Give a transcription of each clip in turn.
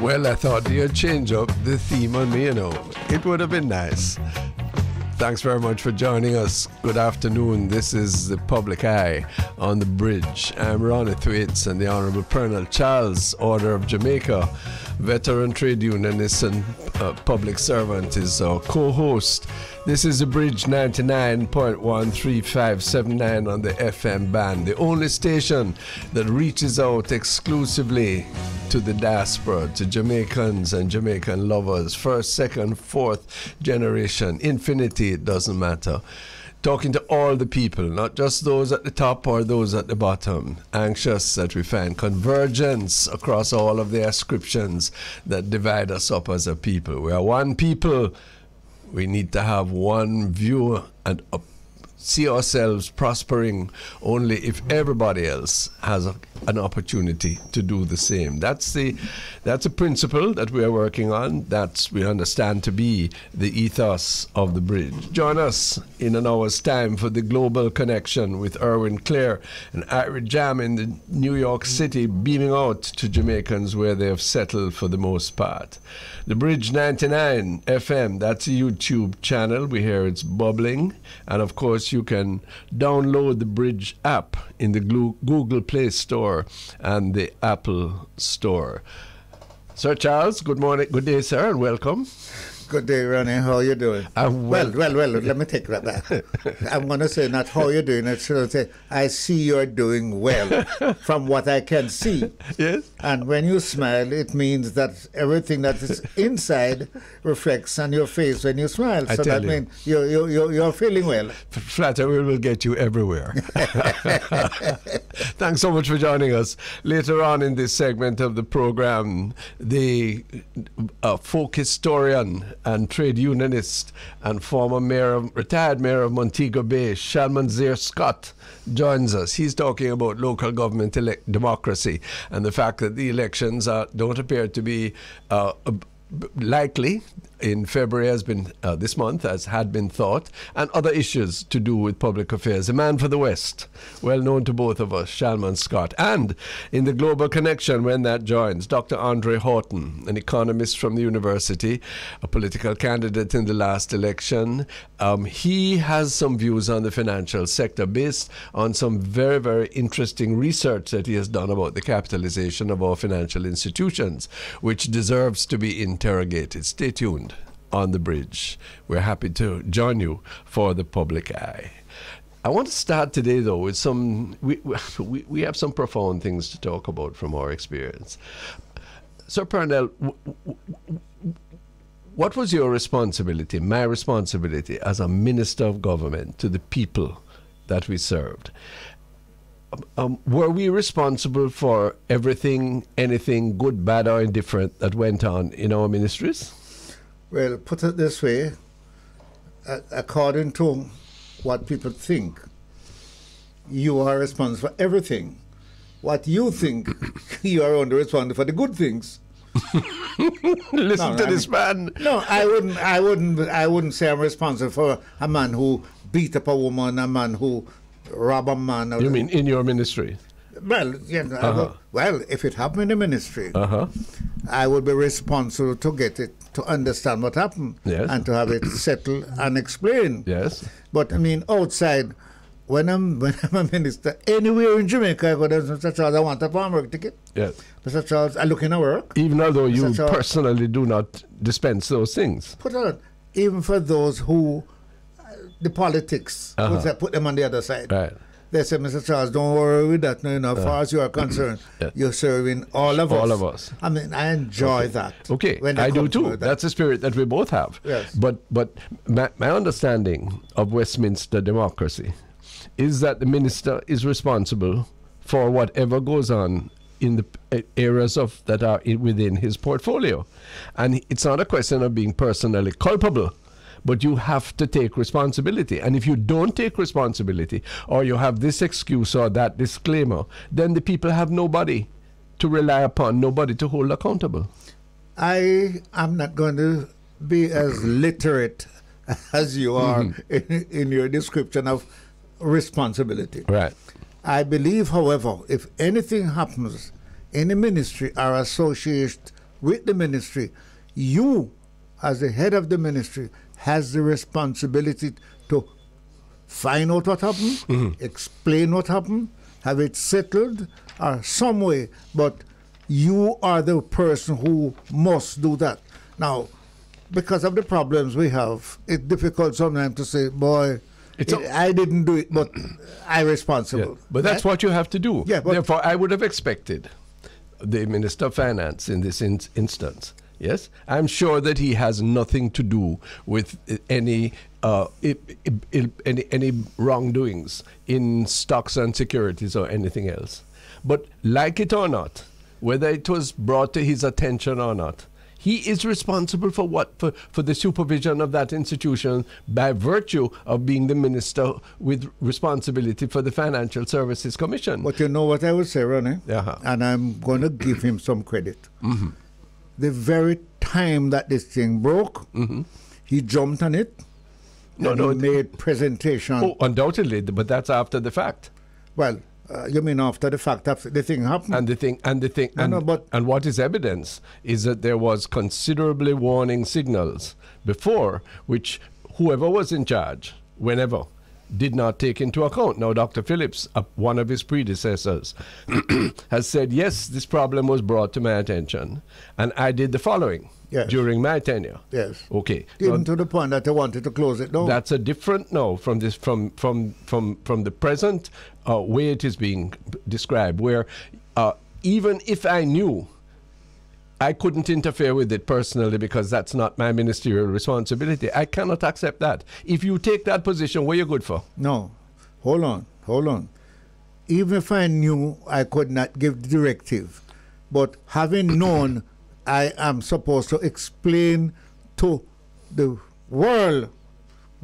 Well, I thought you'd change up the theme on me, you know. It would have been nice. Thanks very much for joining us. Good afternoon. This is the Public Eye on the Bridge. I'm Ronnie Thwaites and the Honorable Pearnel Charles Order of Jamaica, veteran trade unionist and uh, public servant, is our co host. This is the Bridge 99.13579 on the FM band, the only station that reaches out exclusively to the diaspora, to Jamaicans and Jamaican lovers, first, second, fourth generation, infinity, it doesn't matter. Talking to all the people, not just those at the top or those at the bottom. Anxious that we find convergence across all of the ascriptions that divide us up as a people. We are one people we need to have one view and see ourselves prospering only if everybody else has a, an opportunity to do the same. That's the that's a principle that we are working on. That's we understand to be the ethos of the bridge. Join us in an hour's time for the global connection with Irwine Clare and Irie Jam in the New York City, beaming out to Jamaicans where they have settled for the most part. The Bridge 99 FM, that's a YouTube channel. We hear it's bubbling. And of course, you can download the Bridge app in the Google Play Store and the Apple Store. Sir Charles, good morning, good day, sir, and welcome. Good day, Ronnie. How are you doing? I'm well, well, well. Let me take that back. I'm going to say not how you're doing. I should say I see you're doing well, from what I can see. Yes. And when you smile, it means that everything that is inside reflects on your face when you smile. I so that you. means you're, you're, you're, you're feeling well. Flattery will get you everywhere. Thanks so much for joining us. Later on in this segment of the program, the uh, folk historian and trade unionist and former mayor of, retired mayor of Montego Bay, Shalman Zir Scott, joins us. He's talking about local government democracy and the fact that the elections uh, don't appear to be uh, likely in February has been uh, this month as had been thought, and other issues to do with public affairs. A man for the West, well known to both of us, Shalman Scott, and in the Global Connection when that joins, Dr. Andre Haughton, an economist from the university, a political candidate in the last election. Um, he has some views on the financial sector based on some very very interesting research that he has done about the capitalization of our financial institutions, which deserves to be interrogated. Stay tuned on the bridge. We're happy to join you for the public eye. I want to start today, though, with some. We, we, we have some profound things to talk about from our experience. Sir w- what was your responsibility, my responsibility, as a minister of government to the people that we served? Um, were we responsible for everything, anything, good, bad, or indifferent that went on in our ministries? Well, put it this way according to what people think, you are responsible for everything. What you think, you are only responsible for the good things. Listen No, to I this man. No, I wouldn't. I wouldn't. I wouldn't say I'm responsible for a man who beat up a woman, a man who rob a man. You mean in your ministry? Well, yeah. Uh-huh. would- well, if it happened in the ministry, Uh huh. I would be responsible to get it to understand what happened Yes. and to have it settled and explained. Yes. But I mean, outside, when I'm when I'm a minister, anywhere in Jamaica, I go to Mr. Charles, I want a farm work ticket. Yes. Mr. Charles, I look in a work. Even although you Charles- personally do not dispense those things. Put on, even for those who, uh, the politics, Uh-huh. put them on the other side. Right. They say, Mr. Charles, don't worry with that. No, you know, as far as you are concerned, Yeah. you're serving all of us. All of us. I mean, I enjoy that. Okay, when I do too. that. That's a spirit that we both have. Yes. But but my, my understanding of Westminster democracy is that the minister is responsible for whatever goes on in the areas of that are within his portfolio, and it's not a question of being personally culpable. But you have to take responsibility. And if you don't take responsibility, or you have this excuse or that disclaimer, then the people have nobody to rely upon, nobody to hold accountable. I am not going to be as literate as you are Mm-hmm. in, in your description of responsibility. Right. I believe, however, if anything happens in a ministry or association with the ministry. You, as the head of the ministry, has the responsibility to find out what happened, Mm-hmm. explain what happened, have it settled, or some way. But you are the person who must do that. Now, because of the problems we have, it's difficult sometimes to say, boy, it- a- I didn't do it, but I responsible. Yeah, But that's Right? what you have to do. Yeah, Therefore, I would have expected the Minister of Finance in this in- instance. Yes, I'm sure that he has nothing to do with uh, any uh, i- i- i- any any wrongdoings in stocks and securities or anything else. But like it or not, whether it was brought to his attention or not, he is responsible for what for, for the supervision of that institution by virtue of being the minister with responsibility for the Financial Services Commission. But you know what I would say, Ronnie? Uh-huh. And I'm going to give him some credit. Mm-hmm. The very time that this thing broke, he jumped on it. Mm-hmm. No, and no, made presentation. Oh, undoubtedly, but that's after the fact. Well, uh, you mean after the fact after the thing happened? And the thing, and the thing, No, and, no, but- and what is evidence is that there was considerably warning signals before, which whoever was in charge, whenever, did not take into account. Now, Dr. Phillips, uh, one of his predecessors, has said, yes, this problem was brought to my attention, and I did the following Yes. during my tenure. yes. Okay. Now, Even to the point that I wanted to close it down. That's a different no from this from from from from the present uh, way it is being described, where uh, even if I knew. I couldn't interfere with it personally because that's not my ministerial responsibility. I cannot accept that. If you take that position, what are you good for? No, hold on, hold on. Even if I knew I could not give the directive, but having known I am supposed to explain to the world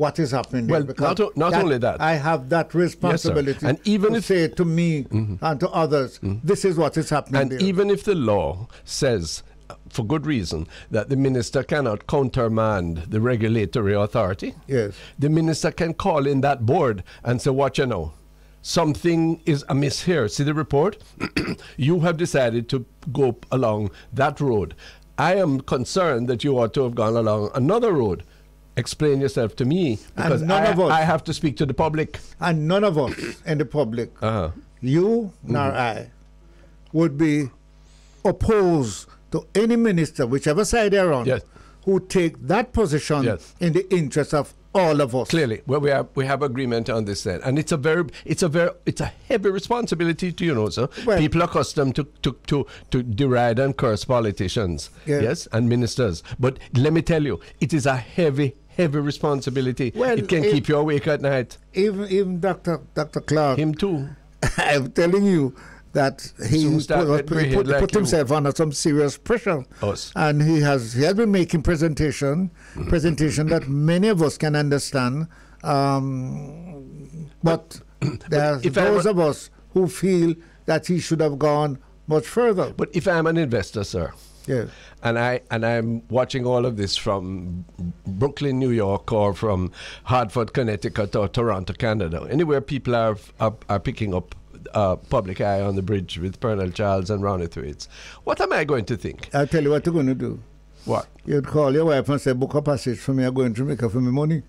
what is happening there. Well, not not only that. I have that responsibility yes, And even to if- say to me and to others, this is what is happening And there. even if the law says, uh, for good reason, that the minister cannot countermand the regulatory authority, Yes. the minister can call in that board and say, What you know? Something is amiss here. See the report? you have decided to go along that road. I am concerned that you ought to have gone along another road. Explain yourself to me because none I, of us- I have to speak to the public. and none of us in the public, Uh-huh. you nor Mm-hmm. I, would be opposed to any minister, whichever side they're on, Yes. who take that position Yes. in the interest of all of us. Clearly, well, we have we have agreement on this then, and it's a very it's a very it's a heavy responsibility to you know, sir. Well- People accustomed to to to to deride and curse politicians, Yeah. yes, and ministers. But let me tell you, it is a heavy heavy responsibility. Well, it can it- keep you awake at night. Even even Dr. Dr. Clarke, Him too. I'm telling you that he put, put, put- like put you. himself under some serious pressure. Us. And he has he has been making presentation Mm-hmm. presentation that many of us can understand. Um, but there's if I those were- of us who feel that he should have gone much further. But if I'm an investor, sir, Yeah. and I and I'm watching all of this from Brooklyn, New York, or from Hartford, Connecticut, or Toronto, Canada, anywhere people are are, are picking up uh, public eye on the bridge with Pearnel Charles and Ronnie Thwaites. What am I going to think? I'll tell you what you're going to do. What? You'd call your wife and say, book a passage for me, I'm going to Jamaica for me money.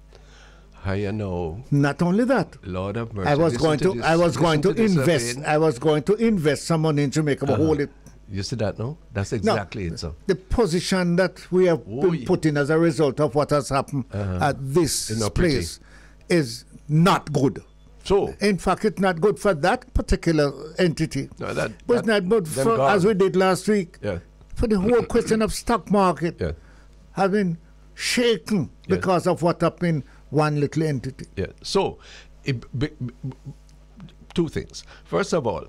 How you know? Not only that, Lord of mercy. I was listen going to, this, I was going to this, invest, I was going to invest some money in Jamaica, but Uh-huh. hold it. You see that, no? That's exactly it, sir. The position that we have Oh, been put in as a result of what has happened Uh-huh. at this not pretty. place is not good. So, In fact, it's not good for that particular entity. no, that, But it's not good for, as we did last week, yeah, for the whole question of stock market yeah, having shaken Yeah. because of what happened in one little entity. yeah. So, it, b- b- b- two things. First of all,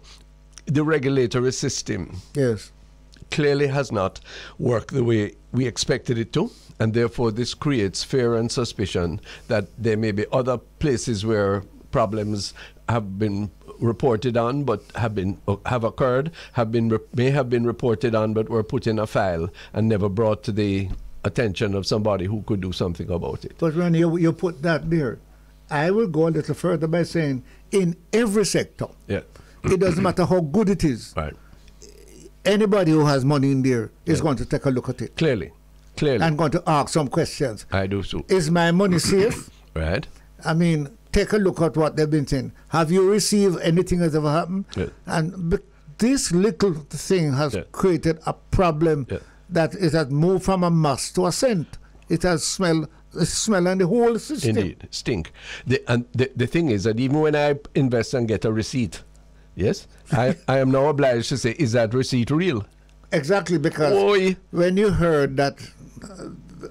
the regulatory system Yes. clearly has not worked the way we expected it to, and therefore this creates fear and suspicion that there may be other places where problems have been reported on, but have been have occurred, have been may have been reported on, but were put in a file and never brought to the attention of somebody who could do something about it. But when you, you put that there, I will go a little further by saying in every sector, Yeah, it doesn't matter how good it is, right. anybody who has money in there is going to take a look at it Clearly. Clearly. and going to ask some questions. I do so. Is my money safe? Right? I mean, take a look at what they've been saying. Have you received anything that's ever happened? Yeah. And this little thing has Yeah. created a problem Yeah. that it has moved from a must to a scent. It has smell, it's smelling the whole system. Indeed. Stink. The, and the, the thing is that even when I invest and get a receipt, yes, I, I am now obliged to say, is that receipt real? Exactly, because Oi. when you heard that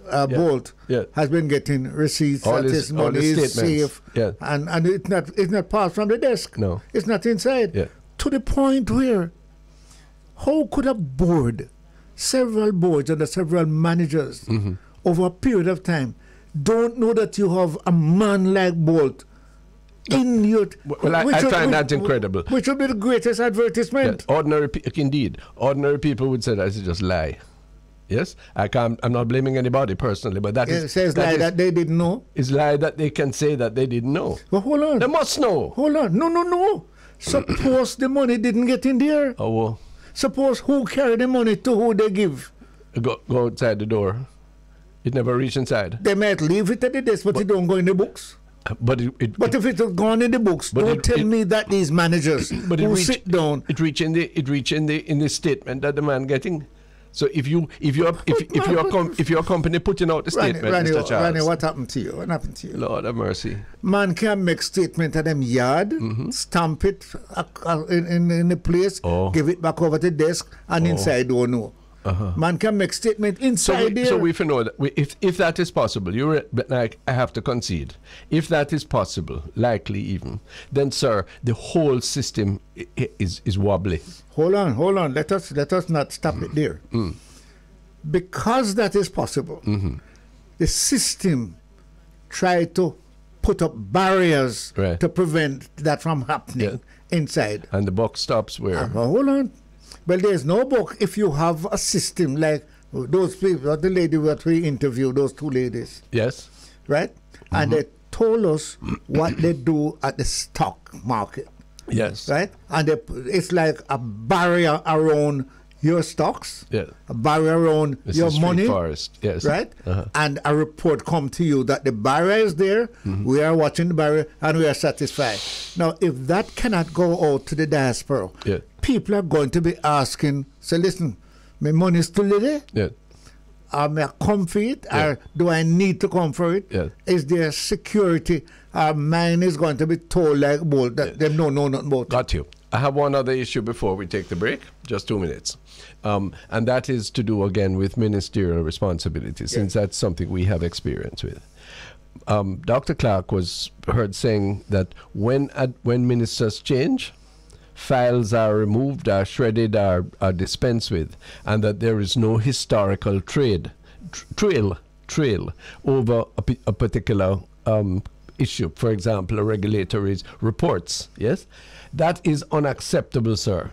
uh, Yeah. Bolt Yeah. has been getting receipts All that his- his money is safe, Yeah. and, and it's not it's not passed from the desk. No. It's not inside. Yeah. To the point where how could a board, several boards under several managers Mm-hmm. over a period of time don't know that you have a man like Bolt in your Well, I- I would- find that incredible. Which would be the greatest Yeah, advertisement. ordinary, pe- indeed, ordinary people would say that is just lie. Yes, I can't. I'm not blaming anybody personally, but that It says that like is- that they didn't know. is lie that they can say that they didn't know. But hold on. They must know. Hold on. No, no, no. Suppose the money didn't get in there. Oh, well, Suppose who carry the money to who they give. go go outside the door. It never reached inside. They might leave it at the desk, but, it don't go in the books. But it, it, But if it had gone in the books, But don't it- tell me that these managers but it who reached, sit down. It reached in the it reached in the in the statement that the man getting. So if you if you if if your com, if your company putting out the statement, Randy, Mr. Charles, Randy, what happened to you? What happened to you? Lord have mercy. Man can make statement of them yard, stamp it uh, uh, in, in, in the place, Mm-hmm. Oh. give it back over the desk, and inside don't know. Man can make statement Uh-huh. So inside we, there. so we for know that we, if if that is possible, you re- but like I have to concede, if that is possible, likely even, then sir, the whole system is is wobbly. Hold on, hold on. Let us let us not stop it there. Mm. Because that is possible, Mm-hmm. the system try to put up barriers Right. to prevent that from happening inside. And the buck stops where Uh, hold on. Well, there's no book if you have a system like those people, the lady that we interviewed, those two ladies, yes, right? And Mm-hmm. they told us what they do at the stock market yes, right? And they, it's like a barrier around your stocks, Yeah. a barrier around This your is money, Forest, yes. right? Uh-huh. And a report come to you that the barrier is there. Mm-hmm. We are watching the barrier and we are satisfied. Now, if that cannot go out to the diaspora, Yeah. people are going to be asking. So listen, my money is still there. Yeah, Am I come for it, Yeah. or do I need to come for it? Yeah. Is there security? Our mine is going to be told like bull that them no know nothing about it. got you. I have one other issue before we take the break, just two minutes, um, and that is to do again with ministerial responsibility, since that's something we have experience with. Um, Dr. Clarke was heard saying that when ad, when ministers change, files are removed, are shredded, are, are dispensed with, and that there is no historical trade, tr- trail, trail over a, particular um, issue. For example, a regulatory's reports. Yes, that is unacceptable, sir.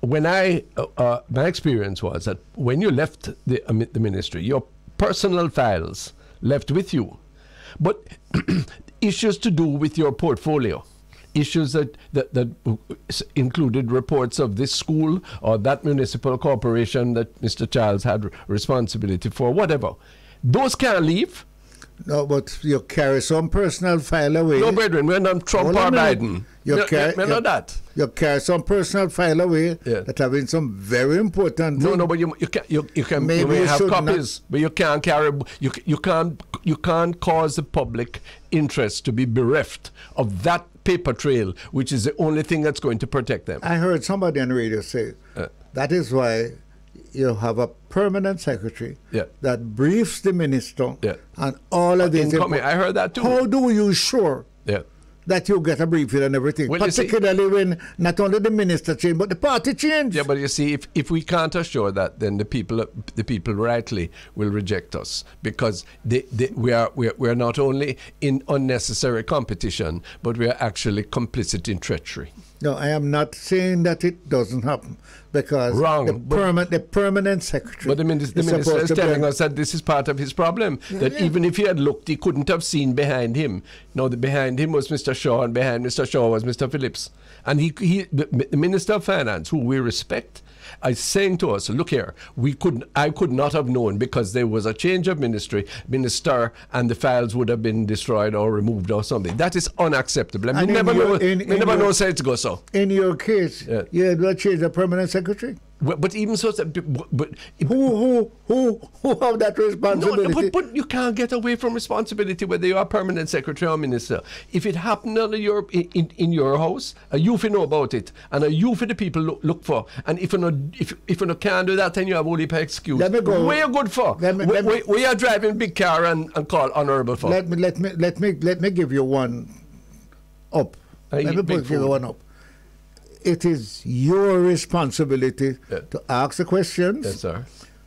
When I, uh, uh, my experience was that when you left the, uh, the ministry, your personal files left with you, but issues to do with your portfolio issues that, that, that included reports of this school or that municipal corporation that Mr. Charles had responsibility for, whatever. Those can't leave. No, but you carry some personal file away. No, brethren, we're not Trump Hold or. Biden. You No, carry- we're you- not that. You carry some personal file away Yeah. that have been some very important. No, thing. no, but you you can you, you can you Maybe may you have should not- copies, but you can't carry you you can't you can't cause the public interest to be bereft of that paper trail, which is the only thing that's going to protect them. I heard somebody on the radio say Uh. that is why you have a permanent secretary Yeah. that briefs the minister Yeah. and all of ah, these. Incoming, impo- I heard that too. How do you sure Yeah. that you get a briefing and everything? Well, you see- Particularly when not only the minister change but the party change. Yeah, but you see, if, if we can't assure that, then the people the people rightly will reject us because they, they, we are we are, we are not only in unnecessary competition, but we are actually complicit in treachery. No, I am not saying that it doesn't happen because Wrong, the, perma- the permanent secretary. But the, minister, the is minister is telling us that this is part of his problem. that yeah. even if he had looked, he couldn't have seen behind him. No, the behind him was Mr. Shaw, and behind Mr. Shaw was Mr. Phillips. And he, he the, the Minister of Finance, who we respect, is saying to us, look here, we could I could not have known because there was a change of ministry, minister, and the files would have been destroyed or removed or something. That is unacceptable. I we never your- know, in- in never your- know how it go so. In your case, Yeah. you had to change the permanent secretary. But, but even so, but, Who who who who have that responsibility? no, but, but you can't get away from responsibility whether you are permanent secretary or minister. If it happened under your in, in, in your house, a you fi know about it, and a you for the people look, look for. And if you no if if you no can't do that, then you have only pay excuse. Let me go- Where you good for? Let me- we, let me- we, we are driving big car and, and call honourable for. let me let me let me let me give you one up. I let me put you one up. It is your responsibility Yeah. to ask the questions, yes, sir.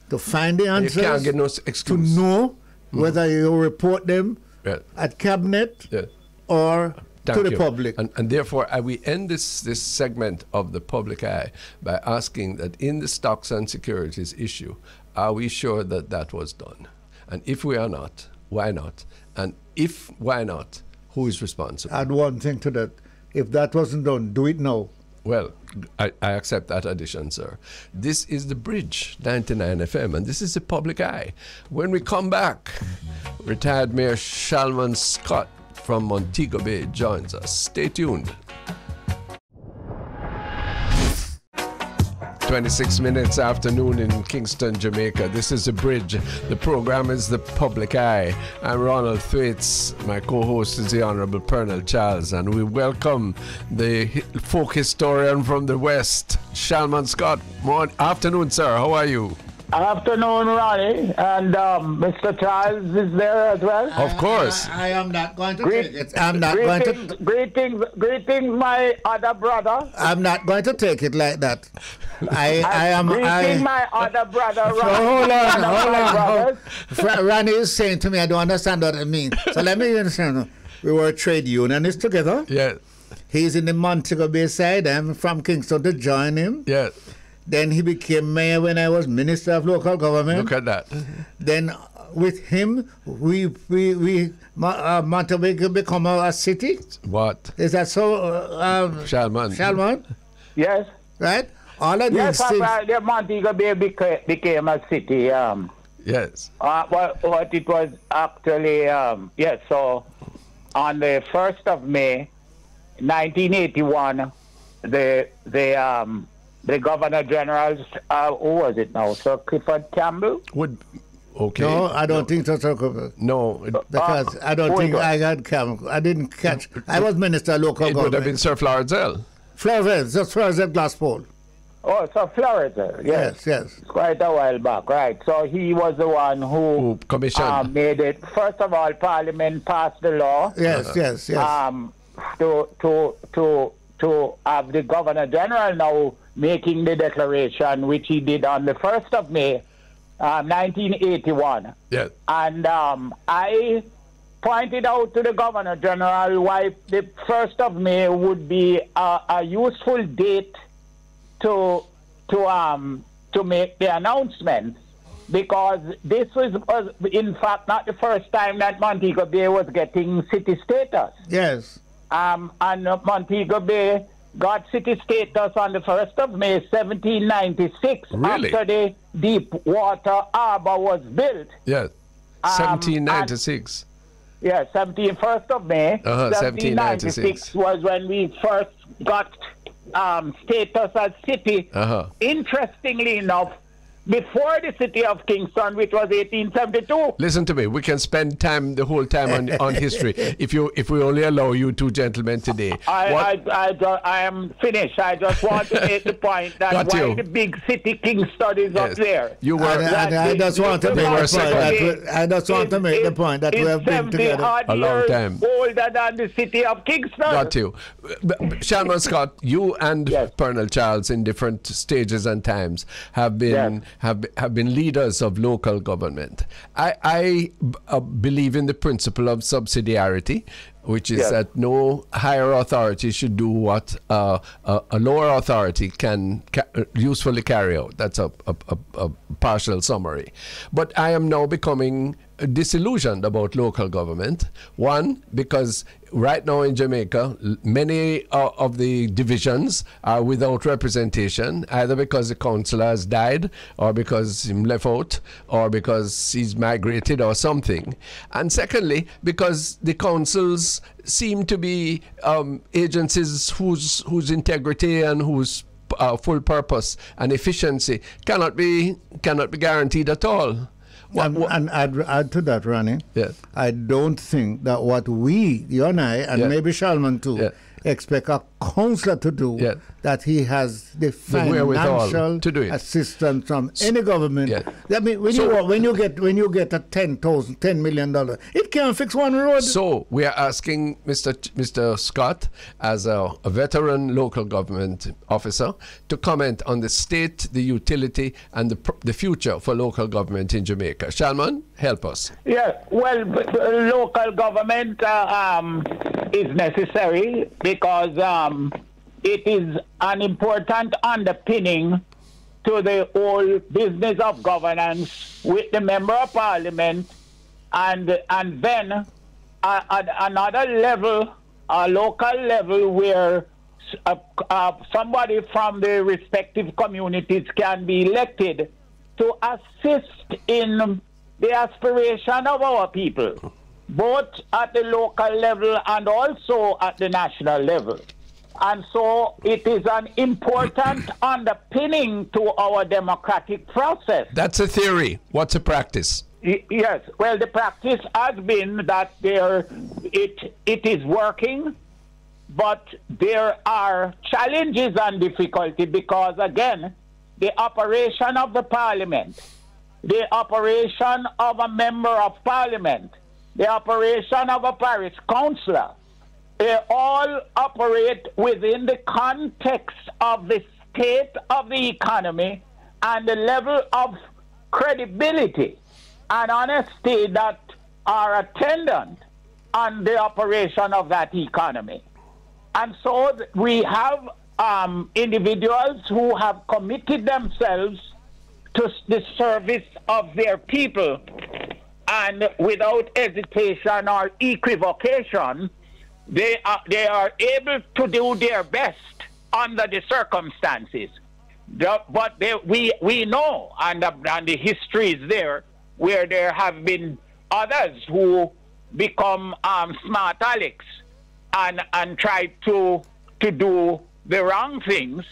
to find the You answers, can't get no s- to excuse. know whether you report them Yeah. at cabinet Yeah. or Thank to the you. public. And, and therefore, uh, we end this, this segment of the public eye by asking that in the stocks and securities issue, are we sure that that was done? And if we are not, why not? And if why not, who is responsible? Add one thing to that. If that wasn't done, do it now. Well, I, I accept that addition, sir. This is the Bridge 99 FM, and this is the public eye. When we come back, retired Mayor Shalman Scott from Montego Bay joins us. Stay tuned. 26 minutes afternoon in Kingston, Jamaica. This is The Bridge. The program is The Public Eye. I'm Ronald Thwaites. My co host is the Honorable Pearnel Charles, and we welcome the folk historian from the West, Shalman Scott. Morning, afternoon, sir. How are you? Afternoon, Ronnie, and um, Mr. Charles is there as well. Of course. I, I am not going to Greet- take it. I'm not going to. greetings, greetings, my other brother. I'm not going to take it like that. I, I am. I, my other brother, So Ronnie. hold on, hold on. hold- Ronnie is saying to me, I don't understand what it means. So let me understand. We were trade unionists together. Yeah, He's in the Montego Bay side. I'm from Kingston to join him. yeah. Then he became mayor when I was minister of local government. Look at that. Then with him, we we we uh, Montego become a, a city. What? Is that so? Uh, um, Shalman. Shalman, Yes, right? All of yes, these things. uh, the Montego Bay beca- became a city. Um, Yes. uh, what, what it was actually, um, yes, so on the 1st of May, 1981, the, the, um, the Governor General, uh, who was it now, Sir Clifford Campbell? Would. Okay. no, I don't think so. so No, it, because I don't think it? I got cam- I didn't catch. I was minister of local it would have been. Sir Florizel. Flores, just Florizel Glasspole. Oh, Sir Florida, yes. Yes, yes. Quite a while back, right. So he was the one who, Who commissioned. uh, made it. First of all, Parliament passed the law. Yes, yes, yes. um, to to to to have the governor general now making the declaration, which he did on the first of May, um, 1981, yeah. and um, I pointed out to the governor general why the first of May would be a, a useful date to to um to make the announcement because this was, was in fact not the first time that Montego Bay was getting city status. yes. Um, and Montego Bay got city status on the 1st of May 1796 Really? after the deep water harbor was built. Yeah. Um, 1796. Yeah, 17, 1st of May Uh-huh, 1796 was when we first got um, status as city. Uh-huh. Interestingly enough, before the city of Kingston, which was 1872. Listen to me. We can spend time the whole time on, on history if you if we only allow you two gentlemen today. I, What- I, I, ju- I am finished. I just want to make the point that Got why you. the big city Kingston is up there. You were And, and I just want to make were the point that I just want to make the point that we have been 70 together. A long time. older than the city of Kingston. got you. B- b- Shalman Scott, you and Yes. Pearnel Charles in different stages and times have been Yes. Have have been leaders of local government. I uh, believe in the principle of subsidiarity. which is Yes. that no higher authority should do what uh, a, a lower authority can ca- uh, usefully carry out. That's a, a, a partial summary. But I am now becoming disillusioned about local government. One, because right now in Jamaica, many uh, of the divisions are without representation, either because the councillor has died, or because he left out, or because he's migrated, or something. And secondly, because the councils seem to be um, agencies whose whose integrity and whose uh, full purpose and efficiency cannot be cannot be guaranteed at all. What- and, what- and I'd add to that, Ronnie. Yes. I don't think that what we, you and I, and Yeah. maybe Shalman too, Yeah. expect a counselor to do, Yeah. that he has the wherewithal financial to do it. assistance from any government. Yeah. I mean, when So- you when you get when you get a ten thousand, ten million dollar, it can't fix one road. So we are asking Mr. Ch- Mr. Scott, as a, a veteran local government officer, to comment on the state, the utility, and the, pr- the future for local government in Jamaica. Shalman, help us. Yeah, well, b- b- local government uh, um, is necessary because um, it is an important underpinning to the whole business of governance with the member of parliament and and then at another level, a local level where uh, uh, somebody from the respective communities can be elected to assist in the aspiration of our people, both at the local level and also at the national level. And so it is an important underpinning to our democratic process. That's a theory. What's a practice? Y- Yes. Well, the practice has been that there, it it is working, but there are challenges and difficulty because again, the operation of the parliament, the operation of a member of parliament, the operation of a parish councillor, they all operate within the context of the state of the economy and the level of credibility and honesty that are attendant on the operation of that economy. And so we have um, individuals who have committed themselves to the service of their people and without hesitation or equivocation, they are, they are able to do their best under the circumstances. The- but they, we, we know, and, the- and the history is there, where there have been others who become um, smart Alex and, and try to, to do the wrong things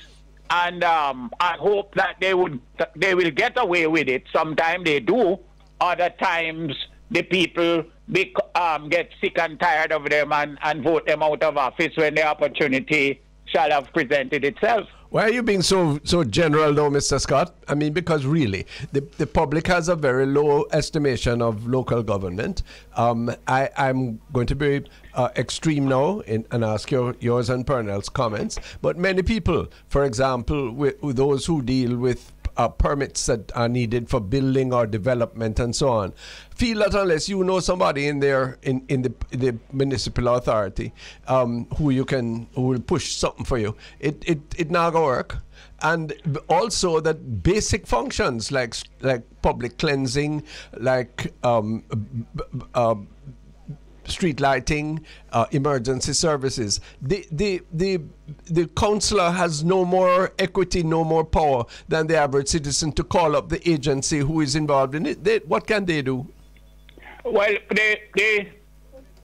and um, I hope that they would they will get away with it. Sometimes they do. Other times the people um, get sick and tired of them and, and vote them out of office when the opportunity shall have presented itself. Why are you being so so general though, Mr. Scott? I mean, because really, the, the public has a very low estimation of local government. Um, I, I'm going to be uh, extreme now in, and ask your, yours and Pearnel's comments. But many people, for example, with, with those who deal with uh, permits that are needed for building or development and so on, feel that unless you know somebody in there in, in the the municipal authority um, who you can who will push something for you, it it it not gonna work. And also that basic functions like like public cleansing, like um, uh, street lighting, uh, emergency services. The, the, the, the councillor has no more equity, no more power than the average citizen to call up the agency who is involved in it. They, what can they do? Well, the, the,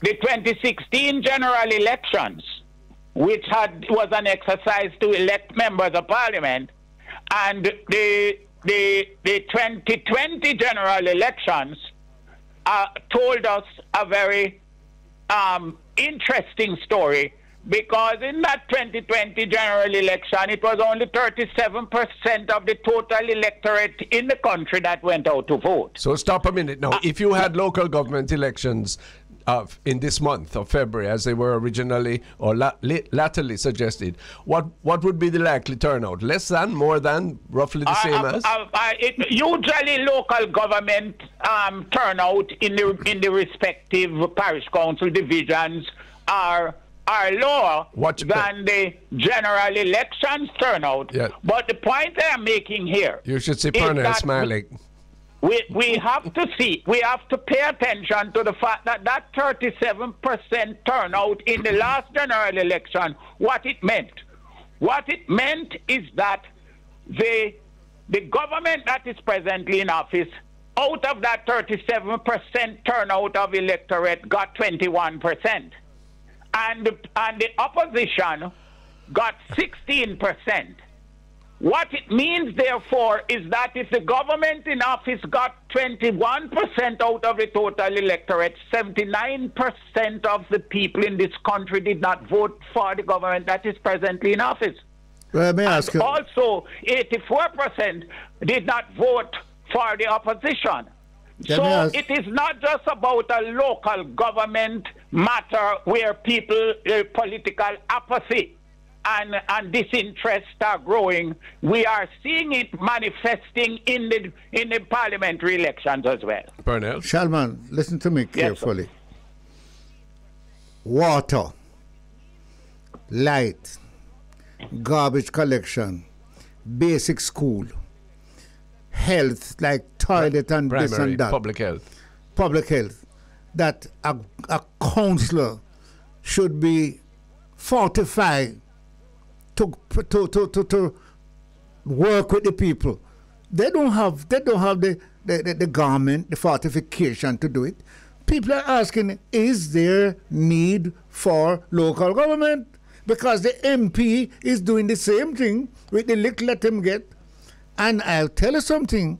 the 2016 general elections, which had was an exercise to elect members of parliament, and the, the, the 2020 general elections uh, told us a very um, interesting story because in that 2020 general election, it was only 37% of the total electorate in the country that went out to vote. So stop a minute now. If you had local government elections uh, in this month of February, as they were originally or la- la- latterly suggested, what what would be the likely turnout? Less than, more than, roughly the same Uh, as? uh, uh, it, usually, local government um, turnout in the in the respective parish council divisions are are lower than the general elections turnout. Yeah. But the point I am making here You should see that smiling. We, we have to see, we have to pay attention to the fact that that 37% turnout in the last general election, what it meant. What it meant is that the, the government that is presently in office, out of that 37% turnout of electorate, got 21%. And, and the opposition got 16%. What it means, therefore, is that if the government in office got 21% out of the total electorate, 79% of the people in this country did not vote for the government that is presently in office. Let me ask you. Also, 84% did not vote for the opposition. Let so ask- it is not just about a local government matter where people, uh, political apathy and, and disinterest are growing. We are seeing it manifesting in the, in the parliamentary elections as well. Pearnel. Shalman, listen to me Yes, carefully. Water, light, garbage collection, basic school, health like toilet and this and that, public health. public health, that a, a counselor should be fortified to, to, to, to, to work with the people. They don't have they don't have the, the, the, the garment, the fortification to do it. People are asking, is there need for local government? Because the MP is doing the same thing with the little let him get. And I'll tell you something.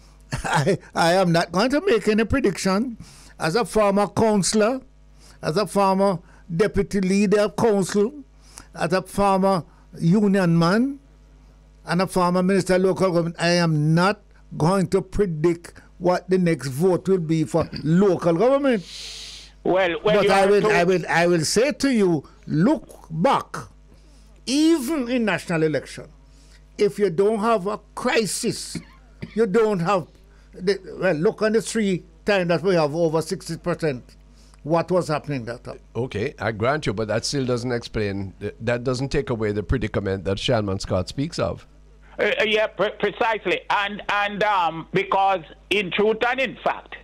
I, I am not going to make any prediction. As a former councillor, as a former deputy leader of council, as a former union man, and a former minister of local government, I am not going to predict what the next vote will be for local government. Well, well but I will, I will, I will say to you, look back, even in national election, if you don't have a crisis, you don't have, the, well, look on the three times that we have over 60%, what was happening that time. Okay, I grant you, but that still doesn't explain, that doesn't take away the predicament that Shalman Scott speaks of. Uh, uh, yeah, pre- precisely, and and um, because in truth and in fact,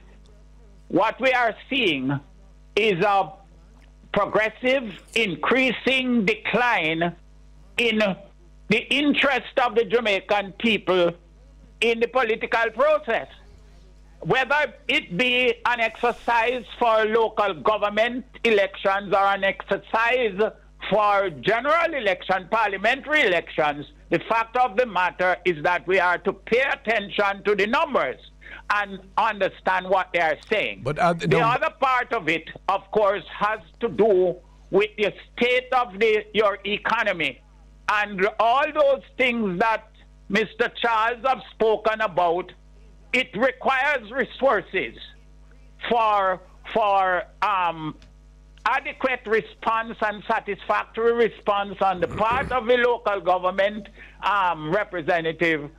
what we are seeing is a progressive, increasing decline in the interest of the Jamaican people in the political process. Whether it be an exercise for local government elections or an exercise for general election, parliamentary elections, the fact of the matter is that we are to pay attention to the numbers and understand what they are saying. But uh, the the other part of it, of course, has to do with the state of the, your economy and all those things that Mr. Charles have spoken about. It requires resources for for um, adequate response and satisfactory response on the part of the local government um, representative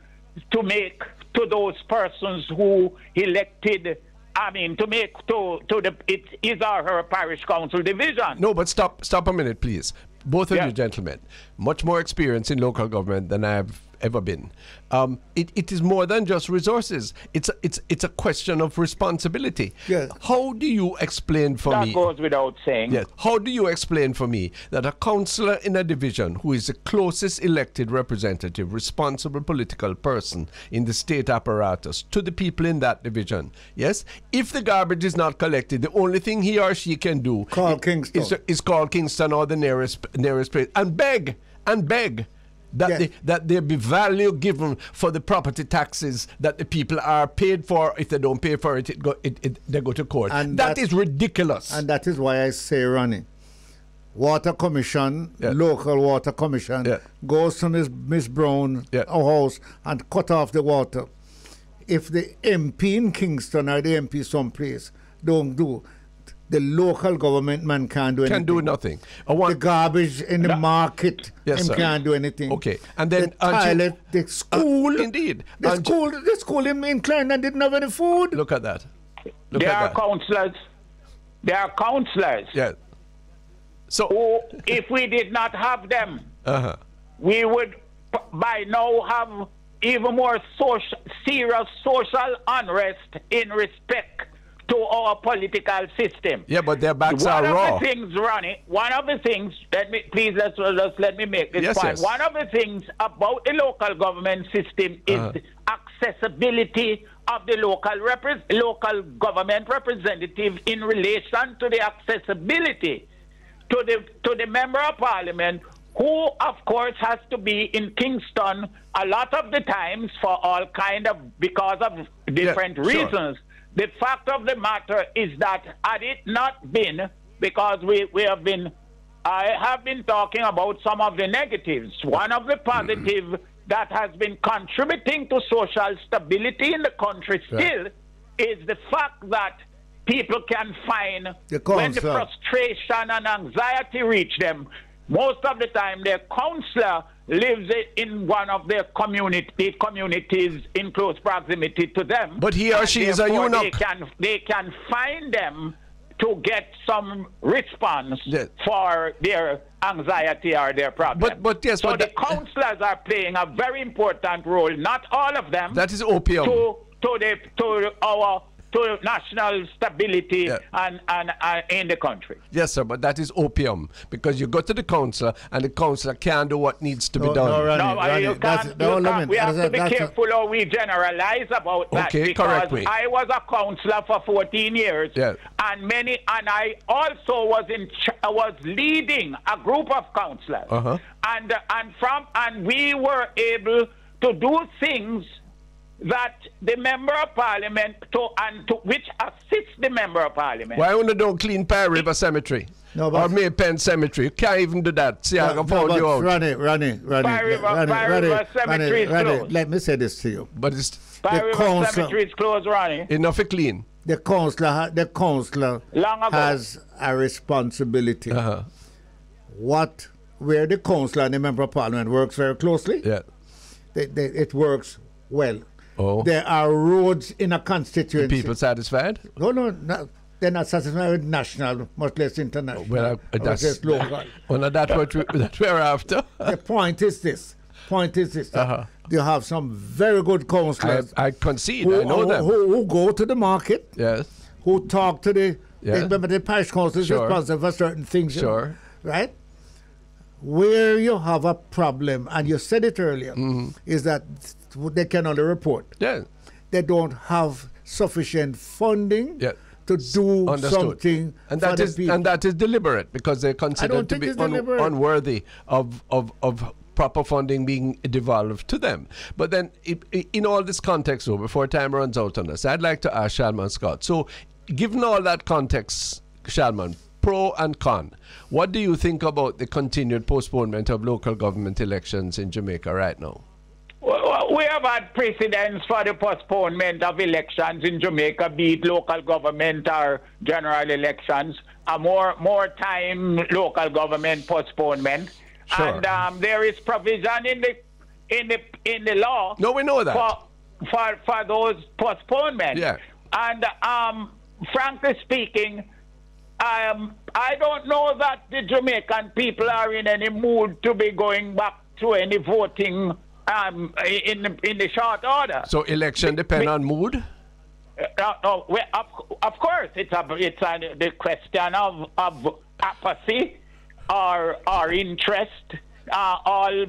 to make to those persons who elected. I mean, to make to to the it is or her parish council division. No, but stop, stop a minute, please. Both of Yeah. you gentlemen, much more experience in local government than I have ever been. Um, it, it is more than just resources. It's a, it's it's a question of responsibility. Yeah. How do you explain for That me? goes without saying. Yes. How do you explain for me that a councillor in a division who is the closest elected representative, responsible political person in the state apparatus to the people in that division, yes, if the garbage is not collected, the only thing he or she can do Call i- Kingston. Is, is call Kingston or the nearest nearest place and beg and beg. That, Yeah. they, that there be value given for the property taxes that the people are paid for. If they don't pay for it, it go, it, it, they go to court. And that that- is ridiculous. And that is why I say, Ronnie, Water Commission, Yeah. local water commission, Yeah. goes to Miss, Miss Brown Yeah. Uh, house and cut off the water. If the MP in Kingston or the MP someplace don't do, the local government man can't do anything. can do nothing. I The garbage in the market, Yes, him sir. can't do anything. Okay, and then the aren't you- the school, indeed. the Aren't you- school, the school in, in Clarendon didn't have any food. look at that. Look There at are that. councillors. There are councillors yeah. So- who, if we did not have them, Uh-huh. we would by now have even more social, serious social unrest in respect to our political system. Yeah, but their backs one are of the things, Ronnie, one of the things, let me please let's, let's let me make this Yes, point. yes. One of the things about the local government system is Uh-huh. accessibility of the local repre- local government representative in relation to the accessibility to the to the member of parliament who of course has to be in Kingston a lot of the times for all kind of because of different sure. reasons the fact of the matter is that had it not been because we, we have been I have been talking about some of the negatives. One of the positive that has been contributing to social stability in the country still is the fact that people can find when the frustration and anxiety reach them. Most of the time, their counselor lives in one of their community communities in close proximity to them. But he or she is a therefore They can they can find them to get some response Yes. for their anxiety or their problem. But- but yes, so but the counselors are playing a very important role. Not all of them. That is opium. to to the to our to national stability Yeah. and, and and in the country. Yes, sir, but that is opium because you go to the councillor and the councillor can't do what needs to be No, done. no, Ronnie, No, I- Ronnie, you can't, no, you let can't- we have to be that's- careful how we generalize about that Okay, because correct me. I was a counselor for 14 years, Yeah. and many, and I also was in, ch- was leading a group of counselors, Uh-huh. and and from and we were able to do things that the member of parliament to and to which assists the member of parliament. Why you don't clean Pine River Cemetery? No, but- or May Pen Cemetery? You can't even do that. See, I can no, found you out. Ronnie, Ronnie, Ronnie, Fire River- Ronnie, Fire Ronnie, River Cemetery Ronnie, is Ronnie, let me say this to you. But it's Fire the River council- Cemetery is closed, Ronnie. enough for clean. The councillor, the councillor Long ago. has a responsibility. Uh-huh. What, where the councillor and the member of parliament works very closely, Yeah. they, they, it works well. Oh. There are roads in a constituency. People satisfied? No, no, no, they're not satisfied with national, much less international. Well, I- much that's local. Well, that's what we, that we're after. the point is this. Point is this. Uh-huh. You have some very good I, councillors I concede. who, I know who, them. who, who go to the market, yes. who talk to the, Yeah. remember the parish council is Sure. responsible for certain things. Sure. right? Where you have a problem, and you said it earlier, Mm-hmm. is that they can only report. Yeah. They don't have sufficient funding Yeah. to do Understood. something and the is and that is deliberate because they're considered to be un- deliberate. unworthy of, of of proper funding being devolved to them. But then, i- i- in all this context, though, before time runs out on us, I'd like to ask Shalman Scott. So, given all that context, Shalman, pro and con, what do you think about the continued postponement of local government elections in Jamaica right now? We have had precedents for the postponement of elections in Jamaica, be it local government or general elections. A more more time local government postponement, Sure. and um, there is provision in the in the in the law. No, we know that. for for for those postponements. Yeah. And um, frankly speaking, um, I don't know that the Jamaican people are in any mood to be going back to any voting um, in the, in the short order. So, election depend on mood. Uh, no, well, of, of course, it's a, it's a, the question of, of apathy or or interest. Uh, all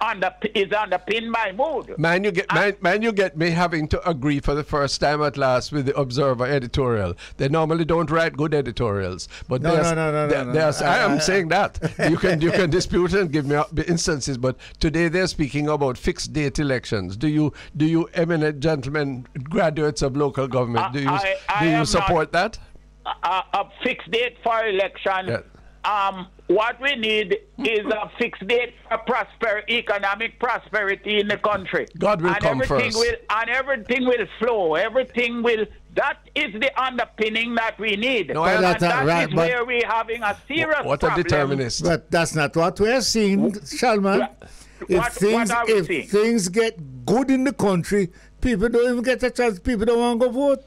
under, is underpinned by mood. Man, you get man, man, you get me having to agree for the first time at last with the Observer editorial. They normally don't write good editorials, but No, there's, no, no, no, there- no, no. there's- I am I- I- saying that you can you can dispute and give me uh, instances, but today they're speaking about fixed date elections. Do you do you eminent gentlemen, graduates of local government, do you I- I do am you not- support that? a, a fixed date for election. Yeah. Um, what we need is a fixed date for prosper economic prosperity in the country. God will and come everything first. Will, and everything will flow. Everything will. That is the underpinning that we need. No, I and understand, that right, is where we're having a serious What a problem. determinist! But that's not what we're seeing, Shalman. If What- things what if seeing? things get good in the country, people don't even get a chance. People don't want to go vote.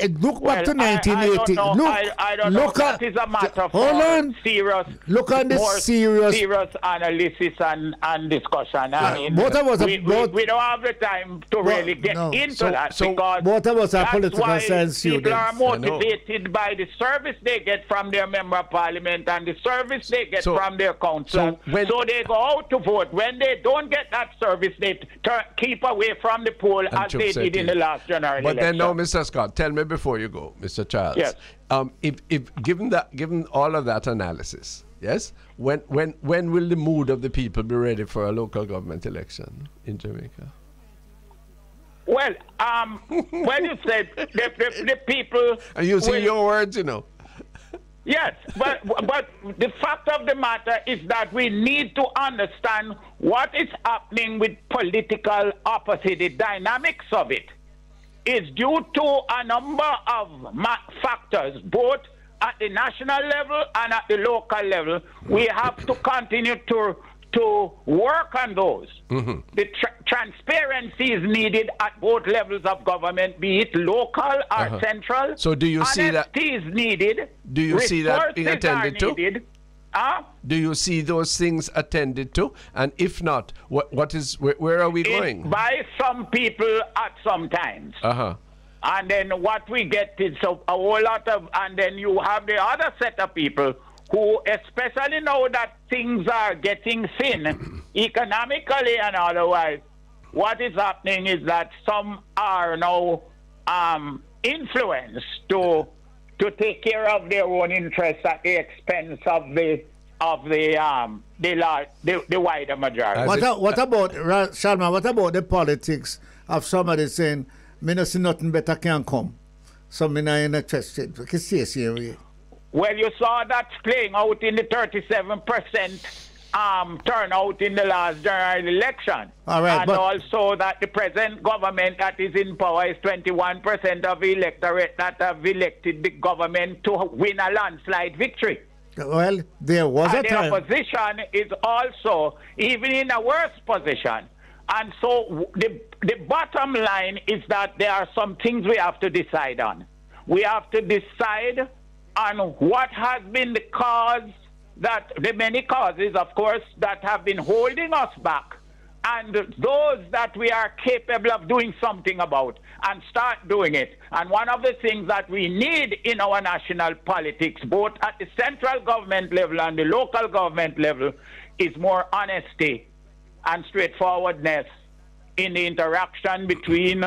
Eh, look back to Well, I- I don't 1980. know. look, I, I don't look That at, is a matter hold for on. serious. Look on this more serious- serious analysis and, and discussion. I mean, both of us we, both- we, we don't have the time to really get no. into So- that so because both of us are that's political why science people are students. I motivated by the service they get from their member of parliament and the service they get So- from their council. so when- so they go out to vote. When they don't get that service, they turn, keep away from the poll as they did in the last general But then no, now, Mr. Scott, tell me before you go, Mr. Charles. Yes. Um, if, if given that, given all of that analysis, yes, when when when will the mood of the people be ready for a local government election in Jamaica? Well, um, when you said the, the, the people. And using will- your words, you know. Yes, but but the fact of the matter is that we need to understand what is happening with political opposite. The dynamics of it is due to a number of ma- factors, both at the national level and at the local level. We have to continue to to work on those. The tra- transparency is needed at both levels of government, be it local or Uh-huh. central. So do you see that- Honesty is needed. Do you see that being attended to? needed. Huh? Do you see those things attended to? And if not, what what is where, where are we It's going? by some people at some times. Uh huh. And then what we get is a, a whole lot of, and then you have the other set of people who, especially now that things are getting thin economically and otherwise, what is happening is that some are now um, influenced to to take care of their own interests at the expense of the of the um the large, the, the wider majority. What, a, what about, Shalma, what about the politics of somebody saying, me no see nothing better can come? So me not interested. You can see here. Well, you saw that playing out in the 37% um, turnout in the last general election. All right, and but- also that the present government that is in power is 21% of the electorate that have elected the government to win a landslide victory. Well, there was a And the time. opposition is also even in a worse position. And so the, the bottom line is that there are some things we have to decide on. We have to decide on what has been the cause that the many causes, of course, that have been holding us back and those that we are capable of doing something about and start doing it. And one of the things that we need in our national politics, both at the central government level and the local government level, is more honesty and straightforwardness in the interaction between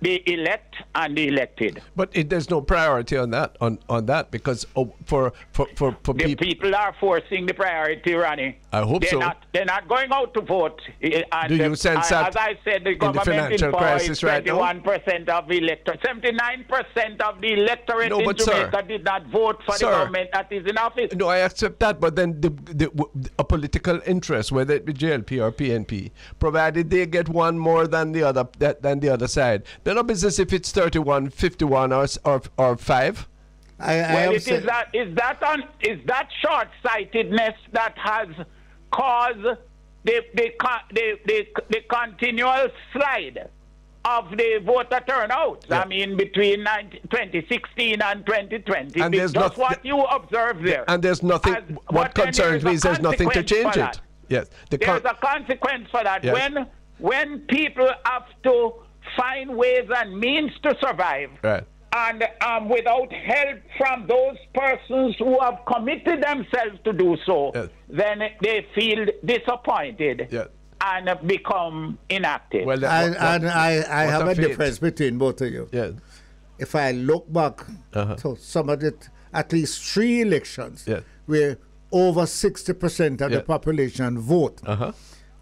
the elect and the elected. But it, there's no priority on that on, on that because oh, for for for, for The people. people are forcing the priority, Ronnie. I hope they're so. Not, they're not going out to vote. And Do you the- sense that As I said, the in the government in, financial power crisis is right now? 21% of the electorate. 79% of the electorate No, in but sir. Jamaica did not vote for Sir. the government that is in office. No, I accept that, but then the, the, a political interest, whether it be JLP or PNP, provided they get one more than the other that, than the other side, they're no business if it's 31, 51, or or, or five. I, I Well, it is that, is that on is that short-sightedness that has caused the the the, the, the continual slide of the voter turnout. Yeah. I mean, between 19, 2016 and 2020. And there's Just what you observe there. And there's nothing. As- what concerns me is there's nothing to change it. Yes, the There's con- a consequence for that. Yes. When when people have to find ways and means to survive, Right. and um, without help from those persons who have committed themselves to do so, Yes. then they feel disappointed Yeah. and become inactive. well, that, and, what- what- I, I have a a, fate. difference between both of you. yeah, If I look back Uh-huh. to some of the, at least three elections Yeah. where over 60% of Yeah. the population vote, uh-huh.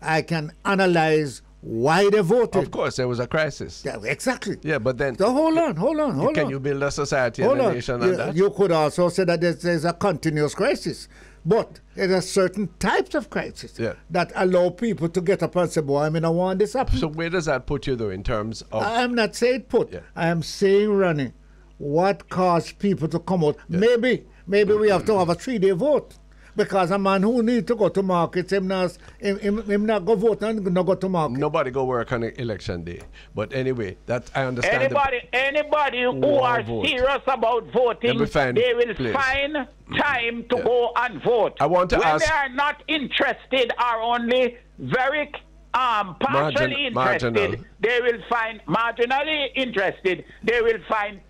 I can analyze why they voted. Of course, there was a crisis. Yeah, exactly. Yeah, but then So hold on, hold on, hold can on. you build a society Hold and a on. nation you, on that? you could also say that there's, there's a continuous crisis. But there are certain types of crisis Yeah. that allow people to get up and say, boy, I mean, I want this happen. so where does that put you though in terms of? I am not saying put. Yeah. I am saying running. What caused people to come out? Maybe, maybe we have to have a three-day vote. Because a man who need to go to market, him not, him, him, him not go vote and not go to market. Nobody go work on election day. But anyway, that I understand. the- Anybody, anybody who Who are vote. serious about voting, They'll be they will please. find time to Yeah. go and vote. I want to when ask- they are not interested, are only very um, partially Margin- interested. marginal. They will find marginally interested. They will find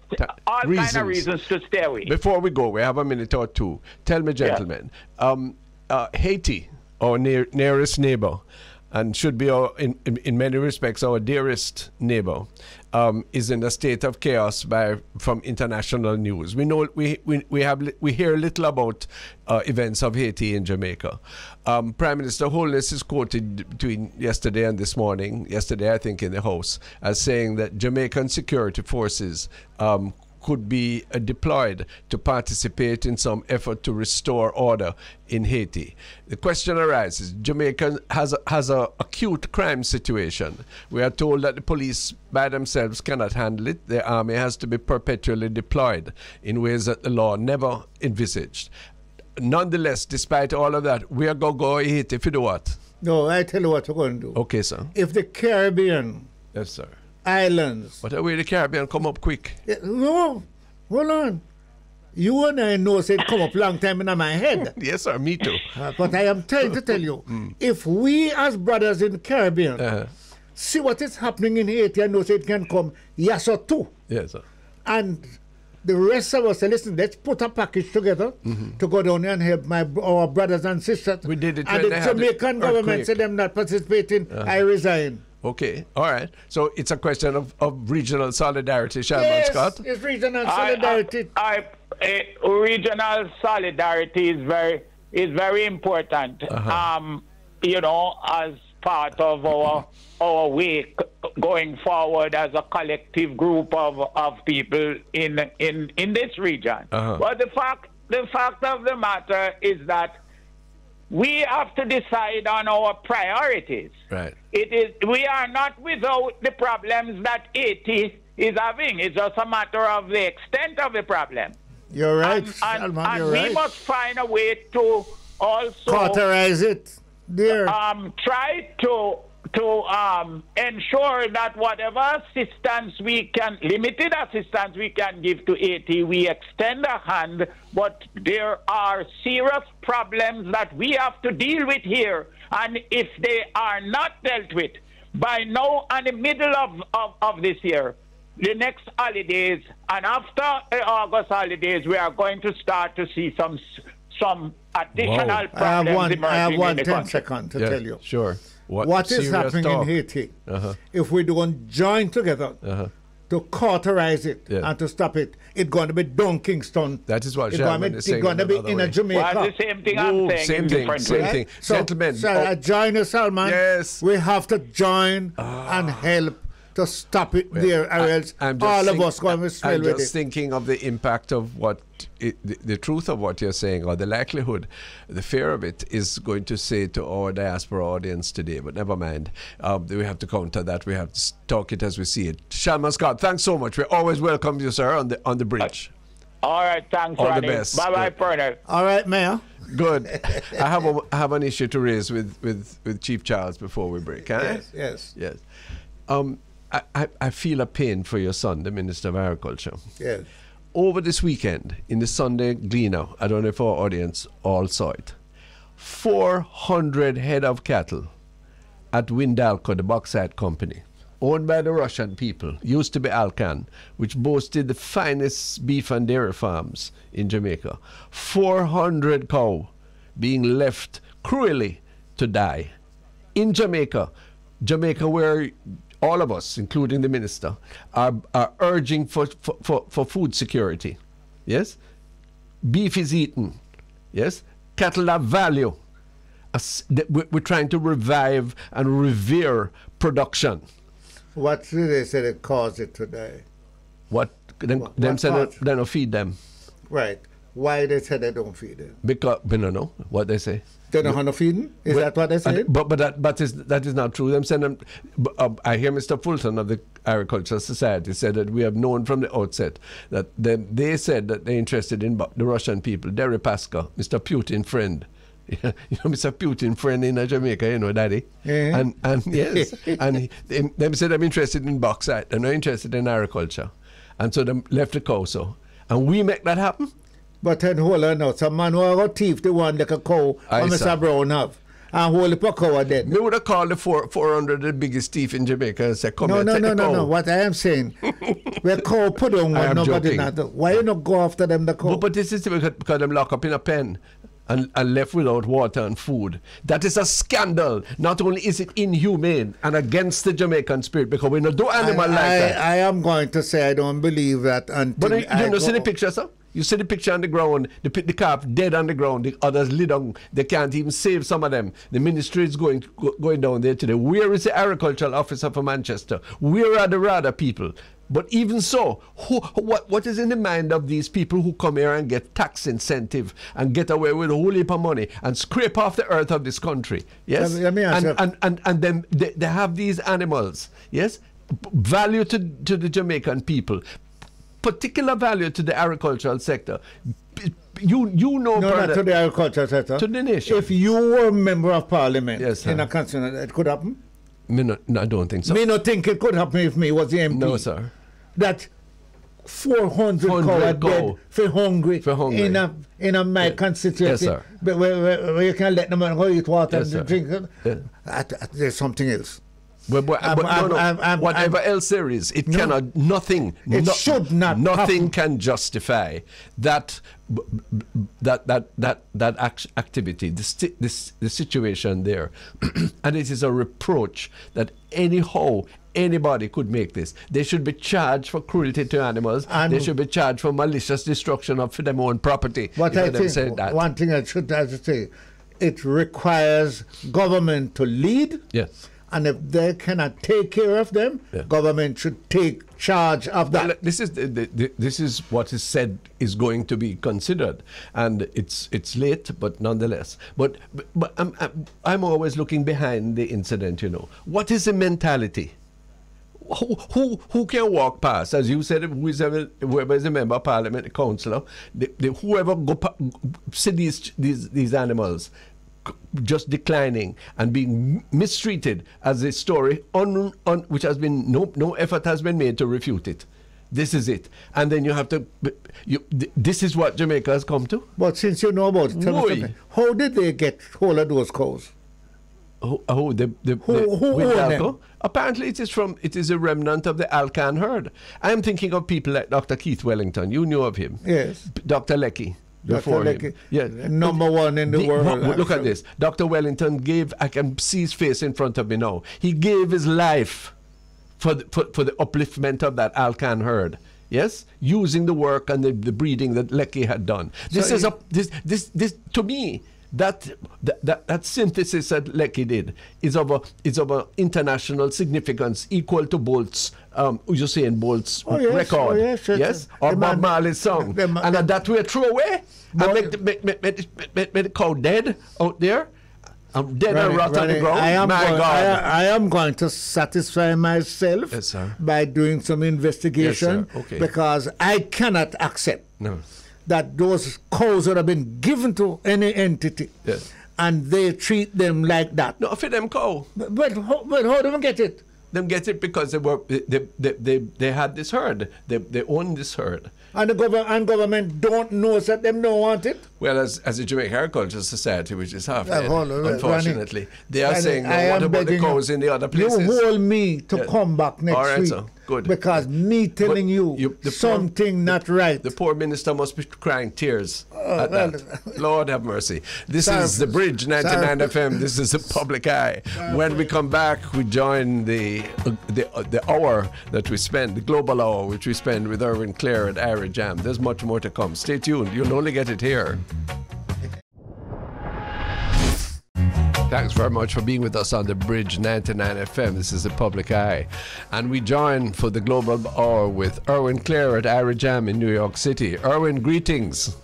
All kind of reasons to stay away. Before we go, we have a minute or two. Tell me, gentlemen, um, uh, Haiti, our near, nearest neighbor, and should be our, in, in, many respects our dearest neighbor, um, is in a state of chaos by from international news. We know we we, we have we hear little about uh, events of Haiti in Jamaica. Um, Prime Minister Holness is quoted between yesterday and this morning. Yesterday, I think, in the House, as saying that Jamaican security forces. Um, could be uh, deployed to participate in some effort to restore order in Haiti. The question arises: Jamaica has a, has a acute crime situation. We are told that the police by themselves cannot handle it. The army has to be perpetually deployed in ways that the law never envisaged. Nonetheless, despite all of that, we are going to go Haiti if you do what? No, I tell you what we're going to do. Okay, sir. If the Caribbean Yes, sir. Islands, But away the Caribbean come up quick. Eh, no, hold on. You and I know say it come up long time in my head. Yes, sir. Me too. Uh, but I am trying to tell you, if we as brothers in the Caribbean Uh-huh. see what is happening in Haiti and know say it can come yes or two, Yes, sir. and the rest of us say, listen, let's put a package together to go down there and help my our brothers and sisters. Mm-hmm. We did it And the Jamaican government said I'm said not participating. I resign. Okay, all right. So it's a question of, of regional solidarity, Shalman Yes, Scott. it's regional solidarity. I, I, uh, regional solidarity is very is very important. Uh-huh. Um, you know, as part of our our way going forward as a collective group of, of people in in in this region. Uh-huh. But the fact the fact of the matter is that we have to decide on our priorities. Right. It is we are not without the problems that Haiti is having. It's just a matter of the extent of the problem. You're right, and, and, Shalman, and you're we right. must find a way to also Cauterize it. There. um, try to to um, ensure that whatever assistance we can, limited assistance we can give to Haiti, we extend a hand. But there are serious problems that we have to deal with here, and if they are not dealt with by now and the middle of, of, of this year, the next holidays and after uh, August holidays, we are going to start to see some some additional Wow. I have problems one, I emerging have in one the 10 country. seconds to Yeah, tell you. Sure. what is happening talk? in Haiti? Uh-huh. If we don't join together Uh-huh. to cauterize it Yeah. and to stop it, it's going to be down Kingston. That is what it's going to is be, saying it's going to in be another in a way. Jamaica. Well, the same thing Ooh, I'm saying same thing, same ways. thing. So, Gentlemen, so oh. I join us, Shalman. Yes. Ah. We have to join and help to stop it there, or else I'm just all think- of us going to smell I'm with just thinking of the impact of what it, the, the truth of what you're saying, or the likelihood, the fear of it is going to say to our diaspora audience today. But never mind, um, we have to counter that. We have to talk it as we see it. Shalman Scott, thanks so much. We always welcome you, sir, on the on the bridge. All right, thanks, All the Ronnie. best. Bye bye, Good. Pearnel. All right, Mayor. Good. I have a, I have an issue to raise with, with, with Chief Charles before we break. Huh? Yes, yes, Yes. Um, I, I, feel a pain for your son, the Minister of Agriculture. yes. Over this weekend, in the Sunday Gleaner, I don't know if our audience all saw it, 400 head of cattle at Windalco, the bauxite company, owned by the Russian people, used to be Alcan, which boasted the finest beef and dairy farms in Jamaica. 400 cow being left cruelly to die in Jamaica, Jamaica, where all of us, including the minister, are, are urging for, for, for, for food security. Yes? Beef is eaten. Yes? Cattle have value. As- we- We're trying to revive and revere production. What did they say that caused it today? What them, What- them what say they they don't feed them Right. Why they say they don't feed it? because we don't know what they say. They don't have no feeding? Is Well, that what they say? But but that but is that is not true. Them saying them, b- uh, I hear Mr. Fulton of the Agricultural Society said that we have known from the outset that them, they said that they're interested in the Russian people. Deripaska, Mr. Putin friend, you know, Mr. Putin friend in uh, Jamaica, you know, daddy. Yeah. And and yes, and he, them, them said I'm interested in bauxite. They're not interested in agriculture, and so they left the cow. So, and we make that happen. But then hold on now, some man who got thief the one like a cow sir. Mr. Brown have. And hold the cow dead. Me would have called the four, 400 the biggest thief in Jamaica and said, come No, here, no, no, no, cow. no. What I am saying, we cow put on one, nobody joking. not. Why you not go after them the cow? But, but this is because, because them locked up in a pen and, and left without water and food. That is a scandal. Not only is it inhumane and against the Jamaican spirit, because we don't do animal I, like I, that. I am going to say I don't believe that until But you, I you know, see the picture, sir? You see the picture on the ground, the, the calf dead on the ground, the others lay down. They can't even save some of them. The ministry is going go, going down there today. Where is the agricultural officer for Manchester? Where are the RADA people? But even so, who, what, what is in the mind of these people who come here and get tax incentive and get away with a whole heap of money and scrape off the earth of this country? Yes? Let me- let me ask and, and, and, and then they, they have these animals, yes? Value to, to the Jamaican people, particular value to the agricultural sector. You, you know, No, brother, not to the agriculture sector. To the nation. If you were a member of parliament Yes, in a constitution, it could happen. Me no, no, I don't think so. Me not think it could happen if me was the MP. no, sir. That 400 cow 100 are dead for hungry, For hungry. in a in a my constituency. Yes, sir. But where, where, where you can let them go eat water Yes, sir. and drink. it. Yeah. There's something else. But, but, I'm- but no, I'm- no. I'm- Whatever else there is, it No. cannot, nothing, It should not nothing happen. can justify that, that, that, that, that act- activity, this, sti- this, the situation there. and it is a reproach that anyhow, anybody could make this. They should be charged for cruelty to animals. And- they should be charged for malicious destruction of their own property. What I think, one thing I should have to say, it requires government to lead. Yes. And if they cannot take care of them, Yeah. government should take charge of that. Well, this is the, the, this is what is said is going to be considered, and it's it's late, but nonetheless. But but, I'm, I'm I'm always looking behind the incident. You know, what is the mentality? Who, who, who can walk past, as you said, who is a, whoever is a member of parliament, a councillor, the, the, whoever go pa- see these, these, these animals just declining and being mistreated as a story on, on which has been no, no effort has been made to refute it. This is it. And then you have to, you, this is what Jamaica has come to. But since you know about it, tell me How did they get hold of those cows? Oh, oh the, the, Who- the who own? Apparently, it is from it is a remnant of the Alcan herd. I am thinking of people like Dr. Keith Wellington. You knew of him, Yes. Dr. Lecky. Dr. Before Lecky, him, uh, yeah, number one in the The- world, look- Look at this. Dr. Wellington gave. I can see his face in front of me now. He gave his life for the, for, for the upliftment of that Alcan herd. Yes, using the work and the, the breeding that Lecky had done. This So is he- a this this this to me that that, that, synthesis that Lecky did is of a is of a international significance equal to Bolt's um Usain Bolt's Oh, yes, record. oh, yes, yes, yes, or Bob Marley's song, the man- and the- that we throw away and make the, make, make, make, make, make, make the cow dead out there. I'm dead and rot on the ground. I am, My going, God. I, I am going to satisfy myself Yes, by doing some investigation Yes. Okay. because I cannot accept No. That those cows would have been given to any entity Yes. and they treat them like that. No, for them cow. But, but, how, but how do we get it? Them get it because they were they they, they, they had this herd. They they own this herd. And the government and government don't know that them don't want it. Well, as, as a Jamaica Agricultural Society, which is half Uh, hold on, Ronnie. unfortunately, they are Ronnie, saying, no, I what about the cows in the other places? You hold me to Yeah. come back next All right, week. sir. Good. Because me telling you, you- the poor- something not right. The poor minister must be crying tears at well, that. Lord have mercy. This Sorry. is the Bridge 99 Sorry. FM. This is the public eye. When we come back, we join the the uh, the hour that we spend, the global hour, which we spend with Irwine Clare at Jam. There's much more to come. Stay tuned. You'll only get it here. Thanks very much for being with us on the Bridge 99 FM. This is the Public Eye. And we join for the Global Hour with Irwine Clare at Irie Jam in New York City. Irwine, greetings.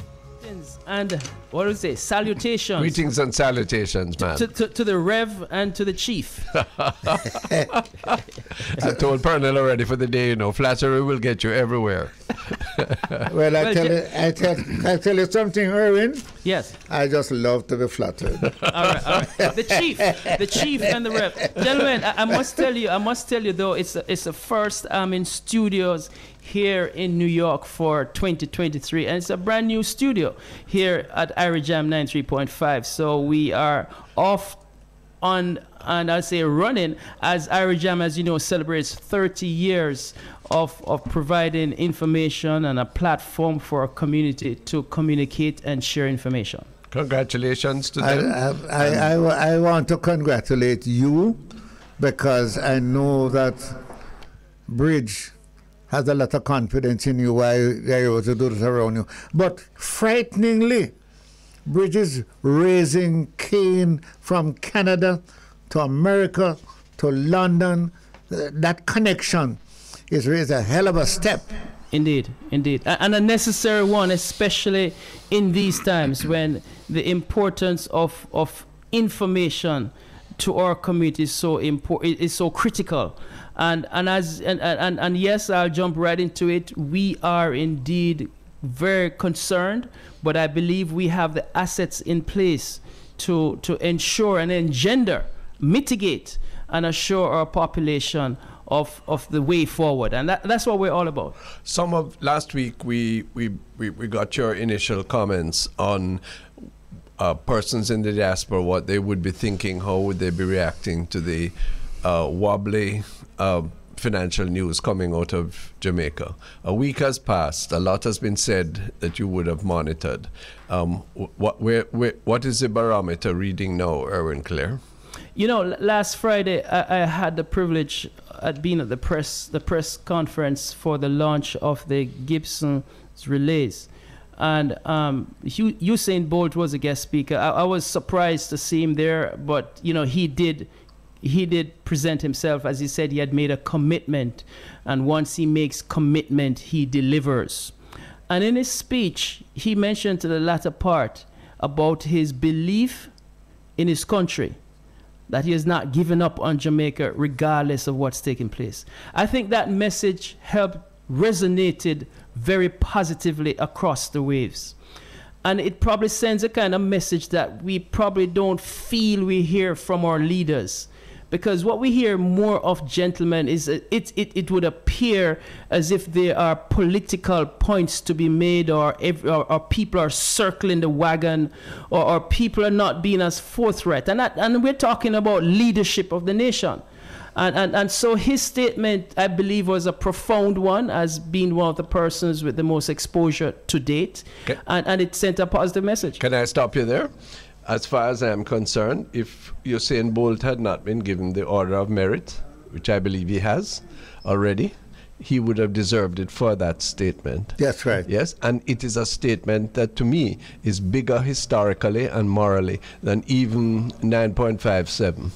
And what is it? Salutations. Greetings and salutations, man. To, to, to the Rev and to the Chief. I told Pearnel already for the day, you know, flattery will get you everywhere. well, I Well, tell you, I tell, I tell you something, Irwine. Yes. I just love to be flattered. All right, all right. The chief, the chief, and the Rev. gentlemen. I, I must tell you, I must tell you though, it's a, it's the first I'm in studios here in New York for 2023, and it's a brand new studio here at Irie Jam 93.5. So we are off on and I say running as Irie Jam, as you know, celebrates 30 years of, of providing information and a platform for a community to communicate and share information. Congratulations to I, them. I, I, I, I want to congratulate you because I know that Bridge has a lot of confidence in you why they're able to do this around you. But frighteningly, Bridges raising Cain from Canada to America to London. Uh, that connection is, is a hell of a step. Indeed, indeed. And a necessary one, especially in these times when the importance of, of information to our community is so important, is so critical. And, and, as, and, and, and yes, I'll jump right into it. We are indeed very concerned, but I believe we have the assets in place to, to ensure and engender, mitigate, and assure our population of, of the way forward. And that, that's what we're all about. Some of last week we we, we, we got your initial comments on uh, persons in the diaspora, what they would be thinking, how would they be reacting to the uh, wobbly uh, financial news coming out of Jamaica. A week has passed. A lot has been said that you would have monitored. Um, what where, where what is the barometer reading now, Irwine Clare? You know, last Friday I, I had the privilege at being at the press the press conference for the launch of the Gibson's relays, and um, Usain Bolt was a guest speaker. I, I was surprised to see him there, but you know he did he did present himself as he said he had made a commitment, and once he makes commitment, he delivers. And in his speech, he mentioned to the latter part about his belief in his country that he has not given up on Jamaica regardless of what's taking place. I think that message helped resonated very positively across the waves. And it probably sends a kind of message that we probably don't feel we hear from our leaders. Because what we hear more of, gentlemen, is uh, it, it, it would appear as if there are political points to be made, or, or, or people are circling the wagon, or, or people are not being as forthright. And, that, and we're talking about leadership of the nation. And, and, and so his statement, I believe, was a profound one, as being one of the persons with the most exposure to date. Okay. And, and it sent a positive message. Can I stop you there? As far as I'm concerned, if Usain Bolt had not been given the Order of Merit, which I believe he has already, he would have deserved it for that statement. That's right. Yes, and it is a statement that to me is bigger historically and morally than even 9.57.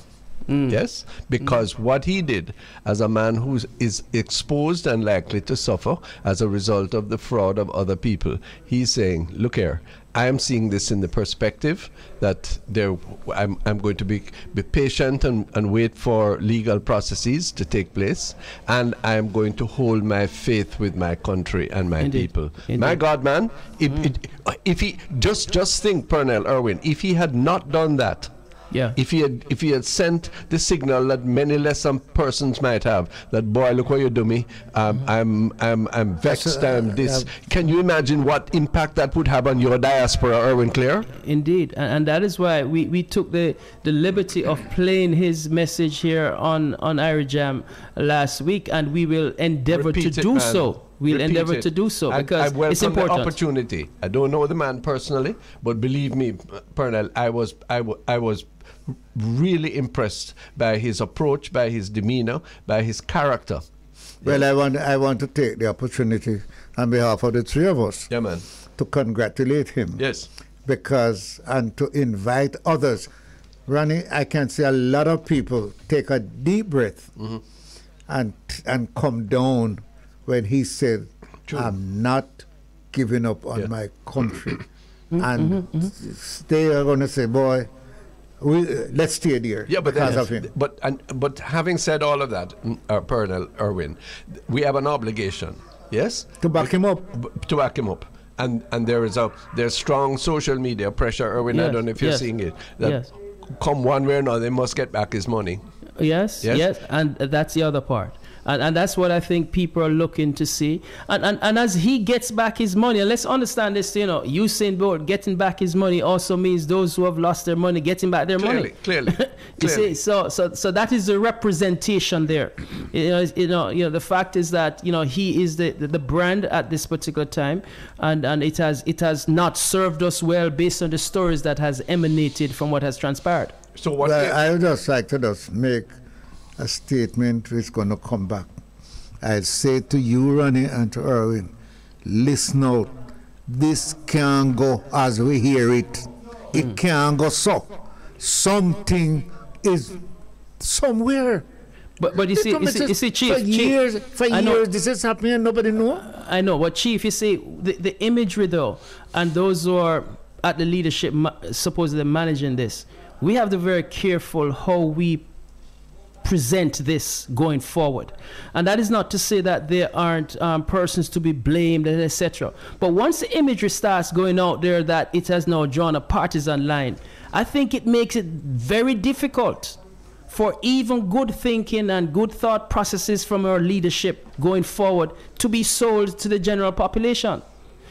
Mm. Yes, because mm. what he did as a man who is exposed and likely to suffer as a result of the fraud of other people, he's saying, "Look here, I am seeing this in the perspective that there, I'm, I'm going to be be patient and, and wait for legal processes to take place, and I am going to hold my faith with my country and my Indeed. people. Indeed. My God, man, if, hmm. it, if he just just think, Pearnel Irwine, if he had not done that." Yeah. If he had if he had sent the signal that many lesser persons might have, that boy, look what you do me. Um, I'm I'm I'm vexed. uh, I'm this. yeah. Can you imagine what impact that would have on your diaspora, Irwine Clare? Indeed, and, and that is why we, we took the, the liberty of playing his message here on on Irie Jam last week, and we will endeavor Repeat to it, do man. so. We'll Repeat endeavor it. to do so because I welcome it's the important. opportunity. I don't know the man personally, but believe me, Pearnel, I was I, wa- I was really impressed by his approach, by his demeanor, by his character. Well, I want, I want to take the opportunity on behalf of the three of us Yeah, man. to congratulate him. Yes. because and to invite others. Ronnie, I can see a lot of people take a deep breath Mm-hmm. and and come down when he said, True. "I'm not giving up on Yeah. my country," mm-hmm. and s- they are going to say, "Boy, we, uh, let's stay there Yeah, but because then- of him." But and but having said all of that, mm, uh, Pearnel Irwine, we have an obligation Yes, To back him up. b- to back him up. And and there is a there's strong social media pressure. Irwine, I don't know if you're yes, seeing it. That yes. come one way or another, they must get back his money. Yes, Yes? yes, and that's the other part. And, and that's what I think people are looking to see. And, and, and as he gets back his money, and let's understand this, you know, Usain Bolt getting back his money also means those who have lost their money getting back their Clearly, money. clearly, You clearly. see, so so so that is the representation there. You know, you know, you know. The fact is that you know he is the, the, the brand at this particular time, and and it has it has not served us well based on the stories that has emanated from what has transpired. So what? Well, I would just like to just make a statement which is going to come back. I say to you, Ronnie, and to Irwine, listen out. This can't go as we hear it. It hmm. can't go so. Something is somewhere. But but you see, you see, you see, chief, for chief, years, for I know- years, this is happening and nobody know. I know, but Chief, you see, the, the imagery though, and those who are at the leadership ma- supposedly managing this, we have to be very careful how we present this going forward. And that is not to say that there aren't um, persons to be blamed, and etc. But once the imagery starts going out there that it has now drawn a partisan line, I think it makes it very difficult for even good thinking and good thought processes from our leadership going forward to be sold to the general population.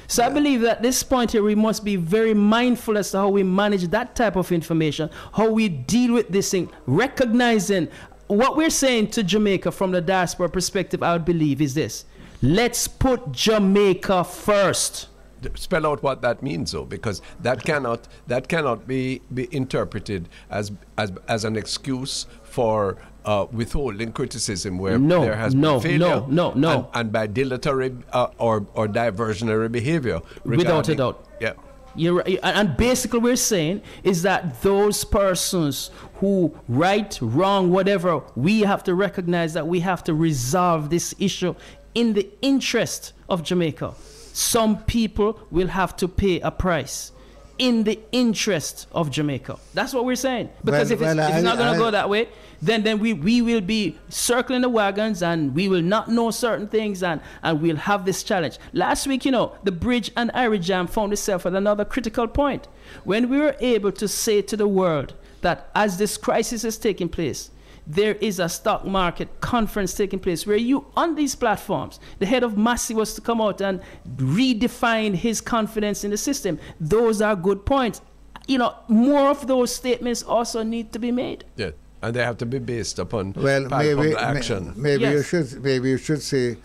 So I believe that at this point here we must be very mindful as to how we manage that type of information, how we deal with this thing, recognizing what we're saying to Jamaica from the diaspora perspective, I would believe is this. Let's put Jamaica first. spell out what that means though because that cannot that cannot be be interpreted as as as an excuse for uh, withholding criticism where No, there has no, been failure no, no, no. no. and, and by dilatory uh, or or diversionary behavior Without a doubt. yeah You're, and basically, we're saying is that those persons who right, wrong, whatever, we have to recognize that we have to resolve this issue in the interest of Jamaica. Some people will have to pay a price in the interest of Jamaica. That's what we're saying. Because Well, if, it's, well, if it's I- not going to go that way, then then we, we will be circling the wagons and we will not know certain things and, and we'll have this challenge. Last week, you know, the bridge and Irie Jam found itself at another critical point. When we were able to say to the world that as this crisis is taking place, there is a stock market conference taking place where you, on these platforms, the head of Massey was to come out and redefine his confidence in the system. Those are good points. You know, more of those statements also need to be made. yeah and they have to be based upon Well, maybe action ma- maybe you should maybe you should say,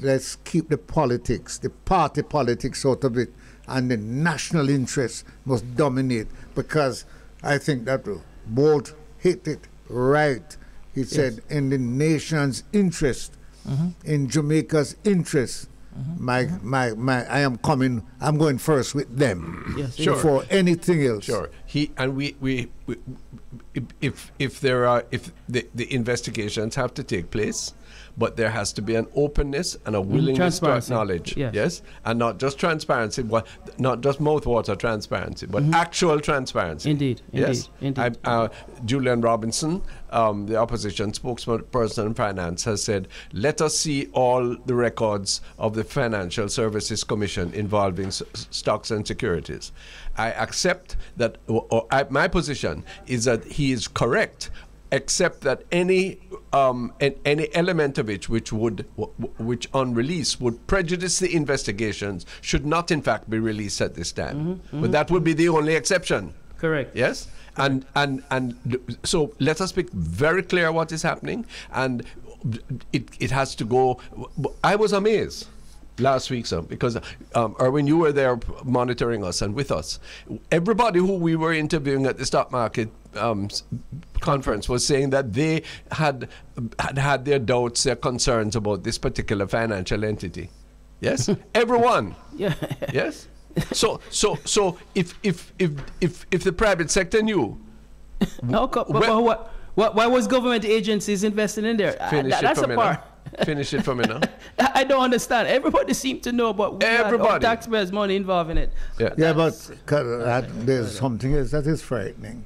let's keep the politics, the party politics out of it, and the national interest must dominate because I think that will Bolt hit it right. He said, in the nation's interest, Mm-hmm. in Jamaica's interest. My, my, my, I am coming. I'm going first with them Yes, Sure. before anything else. Sure. He and we, we, we if if there are if the, the investigations have to take place, but there has to be an openness and a willingness to acknowledge. Yes. Yes. And not just transparency, but not just mouthwater transparency, but actual transparency. Mm-hmm. Indeed, Yes. indeed, indeed. I, uh, Julian Robinson, um, the opposition spokesperson in finance, has said, "Let us see all the records of the Financial Services Commission involving s- stocks and securities." I accept that. Or, or I, my position is that he is correct, except that any um, an, any element of it which would which on release would prejudice the investigations should not in fact be released at this time. But that would be the only exception. Correct. Yes, and and and so let us be very clear what is happening, and it it has to go. I was amazed last week, sir, because um, Irwine, you were there monitoring us and with us. Everybody who we were interviewing at the stock market um, conference was saying that they had had had their doubts, their concerns about this particular financial entity. Yes, everyone. Yeah. Yes. So so so if if if if if the private sector knew, How come, but, but what, what, why was government agencies investing in there? Uh, finish that- that's a part. Now. Finish it for me now. I I don't understand. Everybody seemed to know, but we Everybody. taxpayers' money involved in it. Yeah. Yeah, but ca- that, uh, there's something else that is frightening.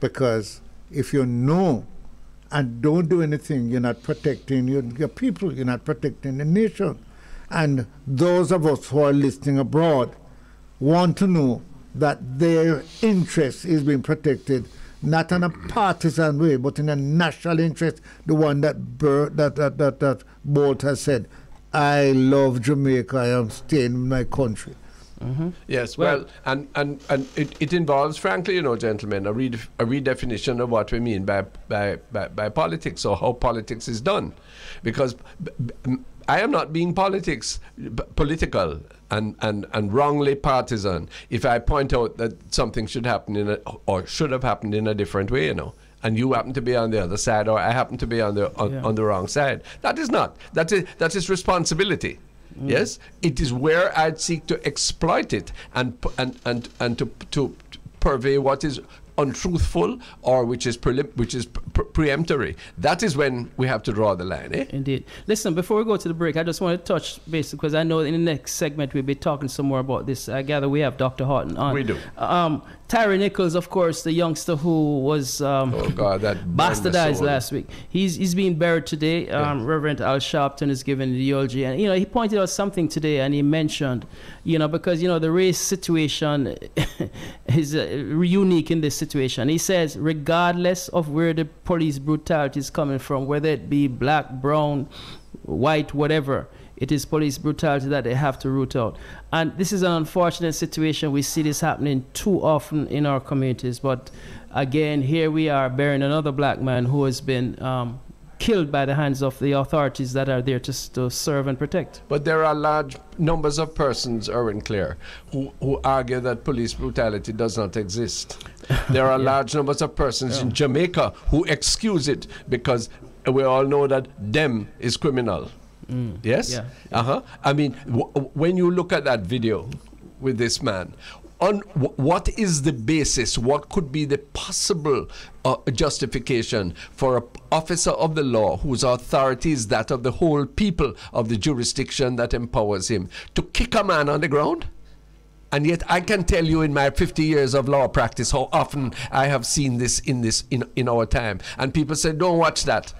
Because if you know and don't do anything, you're not protecting your, your people, you're not protecting the nation. And those of us who are listening abroad want to know that their interest is being protected, not in a partisan way, but in a national interest, the one that Bur- that, that, that, that Bolt has said. I love Jamaica, I am staying in my country. Mm-hmm. Yes, well, Well- and, and, and it, it involves, frankly, you know, gentlemen, a, redef- a redefinition of what we mean by, by, by, by politics or how politics is done. Because b- b- I am not being politics political and, and, and wrongly partisan if I point out that something should happen in a, or should have happened in a different way, you know. And you happen to be on the other side, or I happen to be on the on, Yeah. on the wrong side. That is not. That is that is responsibility. Mm. Yes, it is where I'd seek to exploit it and and and and to to purvey what is untruthful or which is prelim- which is pre- preemptory. That is when we have to draw the line. Eh? Indeed. Listen, before we go to the break, I just want to touch base because I know in the next segment we'll be talking some more about this. I gather we have Dr. Haughton on. We do. Um, Tyree Nichols, of course, the youngster who was um, Oh God, that bastardized last week. He's he's being buried today. Um, Reverend Al Sharpton is giving the eulogy, and you know he pointed out something today, and he mentioned, you know, because you know the race situation is uh, unique in this situation. He says, regardless of where the police brutality is coming from, whether it be black, brown, white, whatever. It is police brutality that they have to root out. And this is an unfortunate situation. We see this happening too often in our communities. But again, here we are burying another black man who has been um, killed by the hands of the authorities that are there to, to serve and protect. But there are large numbers of persons, Irwine Clare, who, who argue that police brutality does not exist. There are large numbers of persons in Jamaica who excuse it because we all know that them is criminal. Yes? Yeah. Uh huh. I mean, when you look at that video with this man, on w- what is the basis? What could be the possible uh, justification for an officer of the law whose authority is that of the whole people of the jurisdiction that empowers him to kick a man on the ground? And yet, I can tell you in my 50 years of law practice how often I have seen this in this in, in our time. And people say, "Don't watch that."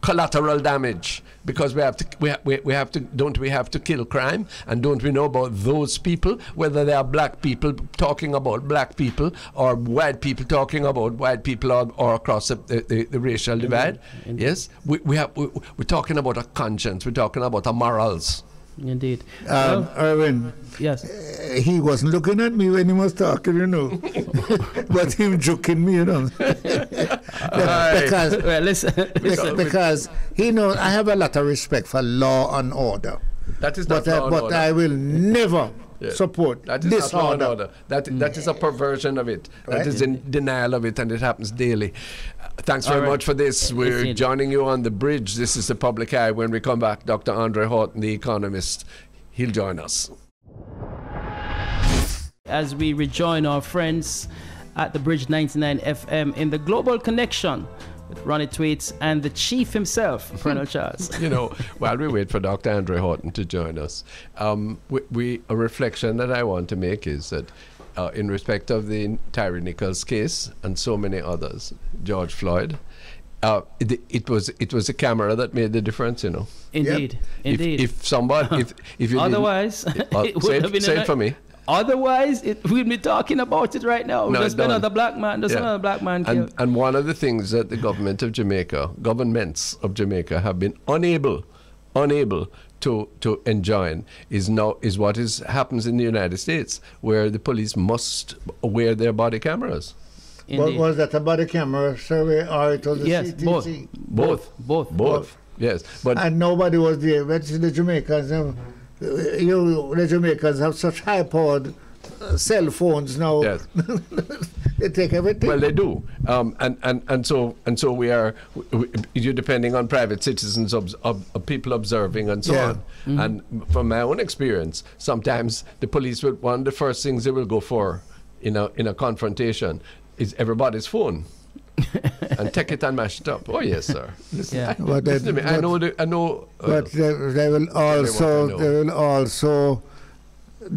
collateral damage because we have to we, we, we have to don't we have to kill crime? And don't we know about those people? Whether they are black people talking about black people or white people talking about white people or, or across the, the, the, the racial divide. Mm-hmm. Yes? We, we have we, we're talking about a conscience. We're talking about a morals Indeed. Um, Well, Irwine, yes. uh, he wasn't looking at me when he was talking, you know, but him joking me, you know, because Well, listen. Bec- because he knows I have a lot of respect for law and order, that is not but I, law and but order. I will never Yeah. support That is not law and disorder. order. That, that is a perversion of it. That Right. is in denial of it, and it happens daily. Uh, Thanks very All right. much for this. We're Indeed. joining you on the bridge. This is the public eye. When we come back, Dr. Andre Haughton, the economist, he'll join us. as we rejoin our friends at the Bridge 99 FM in the Global Connection with Ronnie Thwaites and the chief himself, Pearnel Charles. you know, while we wait for Dr. Andre Haughton to join us, um, we, we a reflection that I want to make is that uh, in respect of the Tyree Nichols case and so many others, George Floyd, uh, it, it was it was the camera that made the difference, you know. Indeed, If, indeed. if somebody, if if you Otherwise, Uh, it would say have been say it for me. Otherwise, it, we'd be talking about it right now. No, There's it been don't. another black man. There's Yeah. another black man And, killed. and one of the things that the government of Jamaica, governments of Jamaica, have been unable, unable to to enjoin is now is what is happens in the United States, where the police must wear their body cameras. What was that a body camera survey or it was a yes, CTC? both, Both, both, both. Yes, but And nobody was there. But the Jamaicans have, you, the Jamaicans have such high-powered uh, cell phones now. yes. They take everything. Well, they do, um, and, and and so and so we are. w- w- You're depending on private citizens, ob, ob, of people observing, and so Yeah. on. And from my own experience, sometimes the police will one of the first things they will go for in a in a confrontation is everybody's phone. and take it and mash it up. Oh yes, sir. Listen, Yeah. I, But listen to that- me. I know. The, I know. uh, but they, they will also they will also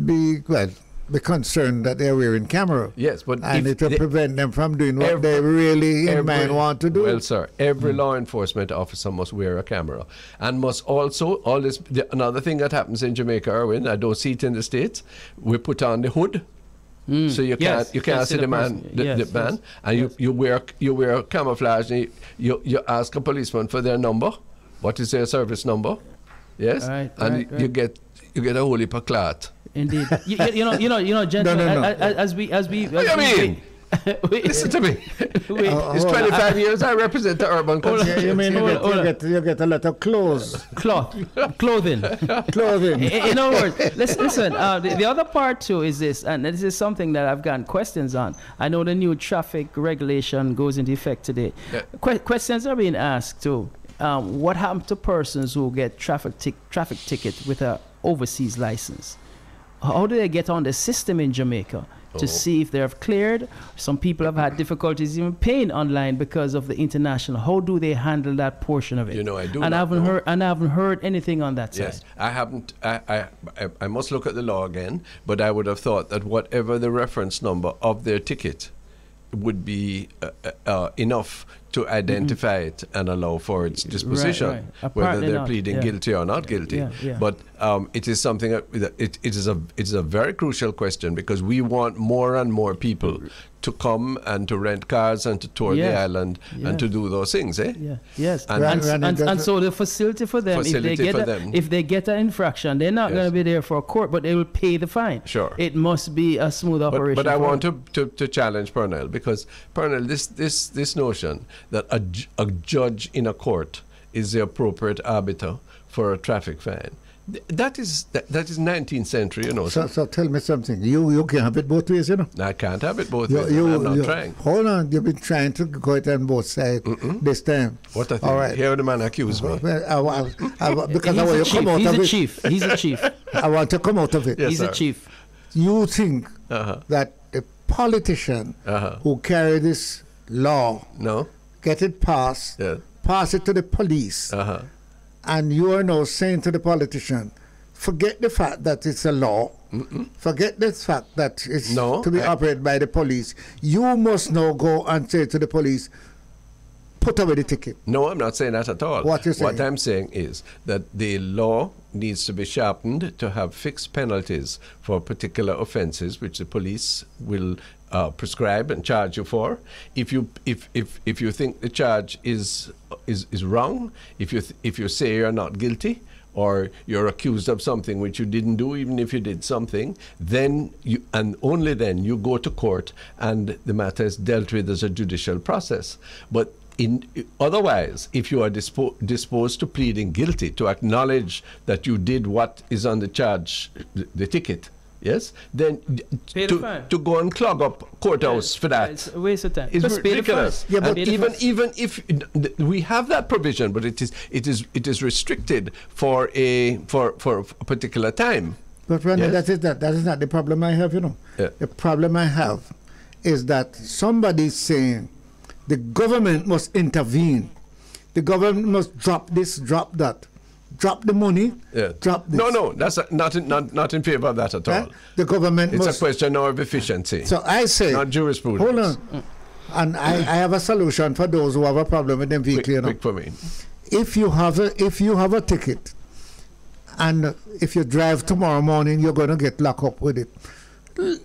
be well. be concerned that they're wearing camera. Yes, but and if it will they- prevent them from doing what Every- they really in mind want to do. Well, sir, every law enforcement officer must wear a camera and must also all this. The, another thing that happens in Jamaica, Irwine, I don't see it in the states. We put on the hood. So you Mm. Yes, can't you can't see the man the, Yes, the man yes, and you, you wear you wear camouflage and you, you, you ask a policeman for their number. What is their service number? Yes, Right, and right, you right. get you get a whole heap of clot. Indeed. you, you- you know, you know, you know, gentlemen. no. a- a- As we, as we, as What do you we- mean? we- Listen to me. we- it's 25 years I represent the urban Hold on. Yeah, you mean you get, you, get, you get a lot of clothes, cloth, clothing. clothing. in, in other words, listen, listen uh, the, the other part too is this, and this is something that I've gotten questions on. I know the new traffic regulation goes into effect today. Yeah. Que- questions are being asked too. Um, what happened to persons who get traffic tic- traffic ticket with a overseas license? How do they get on the system in Jamaica to see if they have cleared? Some people have had difficulties even paying online because of the international. How do they handle that portion of it? You know, I do And I haven't know. heard, and I haven't heard anything on that Yes, side. I haven't. I, I, I, I must look at the law again, but I would have thought that whatever the reference number of their ticket would be uh, uh, uh, enough to identify it and allow for its disposition, right. whether they're not, pleading yeah. guilty or not guilty. Yeah, yeah. But um, it is something that it, it is a it is a very crucial question because we want more and more people to come and to rent cars and to tour the island and to do those things, eh? Yeah. Yes. And- And, and, right, and, so the facility for them, Facility if they get a, them. if they get an infraction, they're not Yes. going to be there for a court, but they will pay the fine. Sure. It must be a smooth operation. but I want to, to, to challenge Pearnel because Pearnel, this, this, this notion that a, a judge in a court is the appropriate arbiter for a traffic fine. That is that, that is 19th century, you know. So, so tell me something. You you can have it both ways, you know. I can't have it both You, ways. you, I'm not you- trying. Hold on, you've been trying to go it on both sides this time. What I think. All right. Here the man accused me. Well, I, wa- I, because He's I want you to come chief. out He's of a it. chief. He's a chief. I want to come out of it. Yes, He's sir. a chief. You think Uh-huh. that a politician Uh-huh. who carry this law, No? Get it passed, Yeah. pass it to the police, Uh-huh. and you are now saying to the politician, forget the fact that it's a law, forget the fact that it's No, to be I- operated by the police. You must now go and say to the police, put away the ticket. No, I'm not saying that at all. What you What saying? I'm saying is that the law needs to be sharpened to have fixed penalties for particular offences, which the police will uh, prescribe and charge you for. If you if, if, if you think the charge is is, is wrong, if you if you say you're not guilty. Or you're accused of something which you didn't do, even if you did something, then you, and only then you go to court, and the matter is dealt with as a judicial process. But in otherwise if you are dispo- disposed to pleading guilty to acknowledge that you did what is on the charge the, the ticket yes then d- Pay the to, to go and clog up courthouse for that It's a waste of time. is Just ridiculous. Yeah, but and Pay the even even if we have that provision, but it is it is it is restricted for a for for a particular time. But Randy, Yes. that is that that is not the problem I have, you know. Yeah. The problem I have is that somebody's saying the government must intervene. The government must drop this, drop that. Drop the money, Yeah. drop this. No, no, that's a, not in, not not in favor of that at Eh? all. The government It's a question now of efficiency, So I say not jurisprudence. Hold on. And I, I have a solution for those who have a problem with them vehicle, know. quick for me. if you have a if you have a ticket and if you drive tomorrow morning you're going to get locked up with it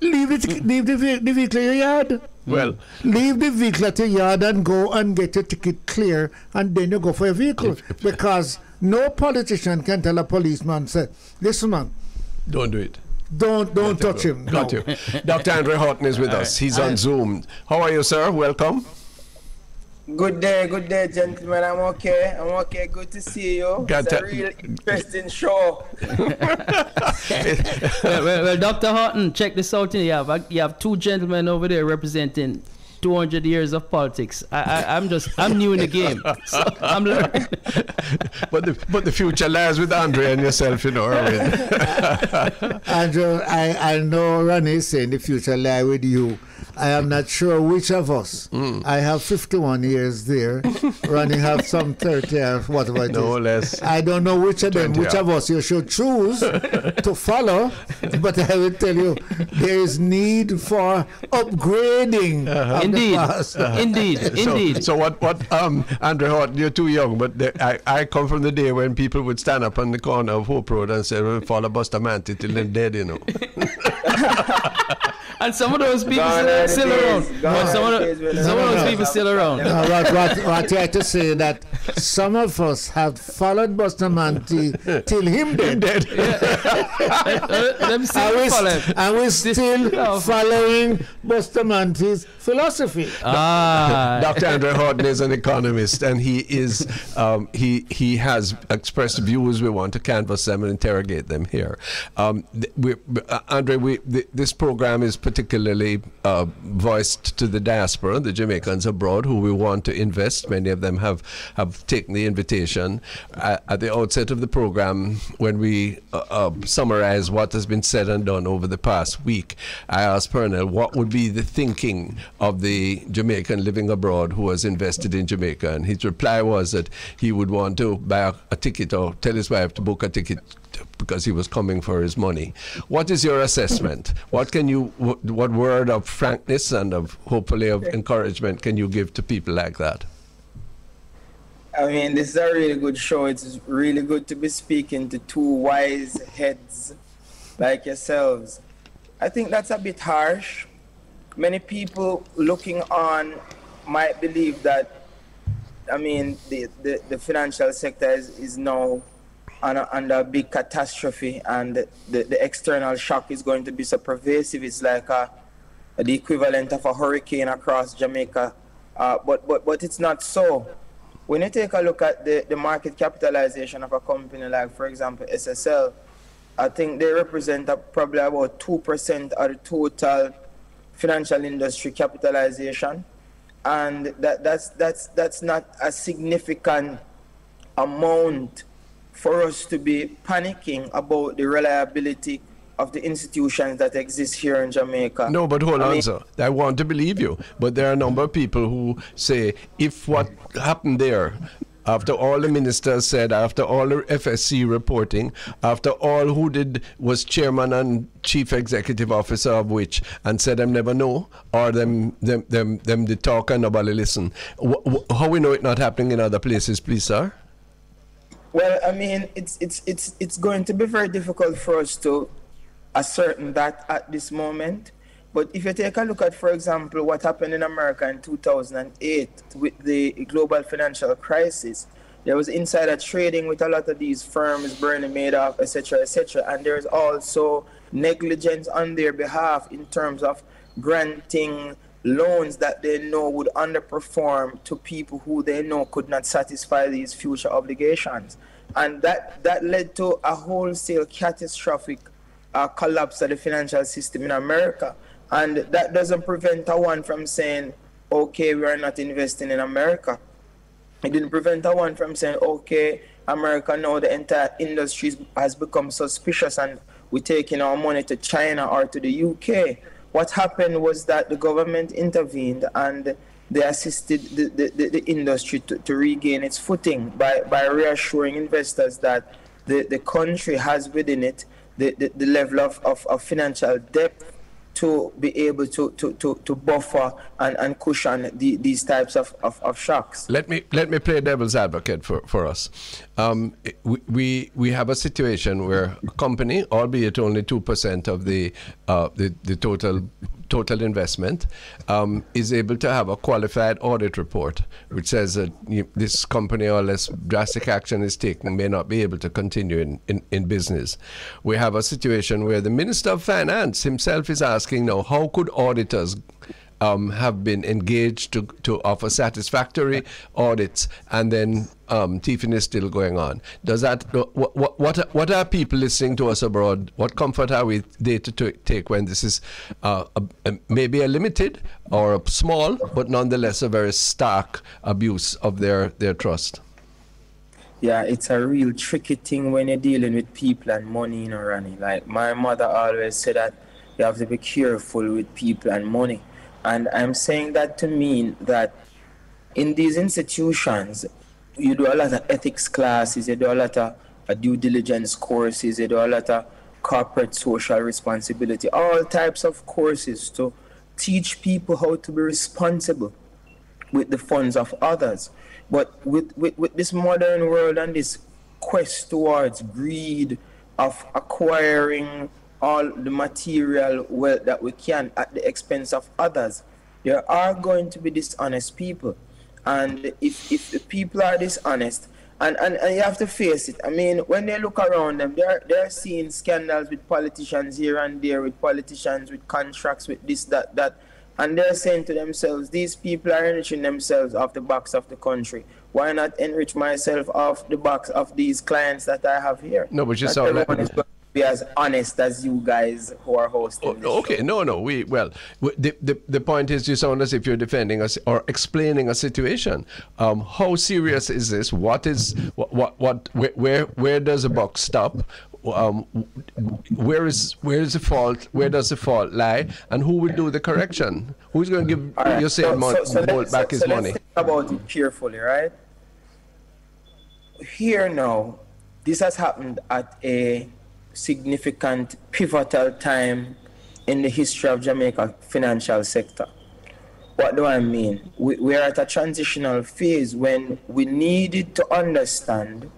leave it leave the, the vehicle at your yard Well, leave the vehicle at your yard and go and get your ticket clear and then you go for your vehicle If- if- because no politician can tell a policeman say listen man don't do it. don't don't touch him Got no. you. Dr. Andrew Haughton is with us. He's on Zoom. How are you, sir? Welcome. Good day, good day, gentlemen. I'm okay. I'm okay. Good to see you. Got it's a real interesting show. well, well, well, Dr. Haughton, check this out. You have, you have two gentlemen over there representing 200 years of politics. I, I, I'm just, I'm new in the game. So I'm learning. but the but the future lies with Andre and yourself, you know. Irwine. Andrew, I, I know Ronnie is saying the future lies with you. I am not sure which of us. Mm. I have 51 years there. Ronnie have some 30 or whatever it No is. less. I don't know which of them, 20 which of us you should choose to follow, but I will tell you, there is need for upgrading. of the Indeed, past. indeed, So, indeed. so what? What? Um, Andre Haughton, you're too young, but the, I, I come from the day when people would stand up on the corner of Hope Road and say, "We'll follow Bustamante till they're dead," you know. And some of those people Gone still, still around. Gone But are some of, days when the, some no, those no. people still around. Uh, what, what, what you had to say that some of us have followed Bustamante till him dead. Let me see And we, follow. st- and we're still no. following Bustamante's philosophy. Ah, Dr. Andre Haughton is an economist, and he is um, he he has expressed views. We want to canvass them and interrogate them here. Um, we, uh, Andre, we th- this program is particularly uh, voiced to the diaspora, the Jamaicans abroad, who we want to invest. Many of them have have taken the invitation. Uh, at the outset of the program, when we uh, uh, summarize what has been said and done over the past week, I asked Pearnel what would be the thinking of the Jamaican living abroad who has invested in Jamaica, and his reply was that he would want to buy a, a ticket or tell his wife to book a ticket because he was coming for his money. What is your assessment? What can you, what, word of frankness and of hopefully of encouragement can you give to people like that? I mean, this is a really good show. It's really good to be speaking to two wise heads like yourselves. I think that's a bit harsh. Many people looking on might believe that, I mean, the, the, the financial sector is, is now on a, under a big catastrophe and the, the external shock is going to be so pervasive. It's like a, the equivalent of a hurricane across Jamaica. Uh, but, but, but it's not so. When you take a look at the, the market capitalization of a company like, for example, SSL, I think they represent probably about 2% of the total financial industry capitalization. And that, that's, that's, that's not a significant amount for us to be panicking about the reliability of the institutions that exist here in Jamaica. No, but hold I on, mean- sir. I want to believe you. But there are a number of people who say if what happened there, after all the ministers said, after all the FSC reporting, after all who did was chairman and chief executive officer of which, and said them never know, or them them them them the talk and nobody listen. Wh- how we know it not happening in other places, please, sir? Well, I mean, it's it's it's it's going to be very difficult for us to ascertain that at this moment. But if you take a look at, for example, what happened in America in 2008 with the global financial crisis, there was insider trading with a lot of these firms, Bernie Madoff, etc., etc., and there's also negligence on their behalf in terms of granting loans that they know would underperform to people who they know could not satisfy these future obligations. And that, that led to a wholesale catastrophic uh, collapse of the financial system in America. And that doesn't prevent a one from saying, okay, we are not investing in America. It didn't prevent a one from saying, okay, America now the entire industry has become suspicious and we're taking our money to China or to the UK. What happened was that the government intervened and they assisted the, the, the, the industry to, to regain its footing by, by reassuring investors that the, the country has within it the, the, the level of, of, of financial depth to be able to, to, to, to buffer and, and cushion the, these types of, of, of shocks. Let me let me play devil's advocate for, for us. Um, we, we have a situation where a company, albeit only two percent of the, uh, the the total total investment, um, is able to have a qualified audit report which says that you, this company, unless drastic action is taken, may not be able to continue in, in, in business. We have a situation where the Minister of Finance himself is asking now, how could auditors um, have been engaged to, to offer satisfactory audits, and then um, is still going on. Does that what, what what are people listening to us abroad? What comfort are we they to take when this is uh, a, a, maybe a limited or a small, but nonetheless a very stark abuse of their their trust? Yeah, it's a real tricky thing when you're dealing with people and money, you know, Ronnie. Like my mother always said that you have to be careful with people and money and I'm saying that to mean that in these institutions, you do a lot of ethics classes, you do a lot of uh, due diligence courses, you do a lot of corporate social responsibility, all types of courses to teach people how to be responsible with the funds of others. But with, with, with this modern world and this quest towards greed of acquiring all the material wealth that we can at the expense of others. There are going to be dishonest people. And if, if the people are dishonest, and, and, and you have to face it. I mean, when they look around them, they're, they're seeing scandals with politicians here and there, with politicians, with contracts, with this, that, that. And they're saying to themselves, these people are enriching themselves off the backs of the country. Why not enrich myself off the backs of these clients that I have here? No, but you saw be as honest as you guys who are hosting. Oh, okay, show. no, no. We well, the, the the point is you sound as if you're defending us or explaining a situation. Um, how serious is this? What is what what, what where, where where does the buck stop? Um, where is where is the fault? Where does the fault lie? And who will do the correction? Who's going to give right. you say so, so, so back his so money? Let's think about it carefully, right? Here now, this has happened at a significant pivotal time in the history of Jamaica financial sector. What do I mean? We, we are at a transitional phase when we needed to understand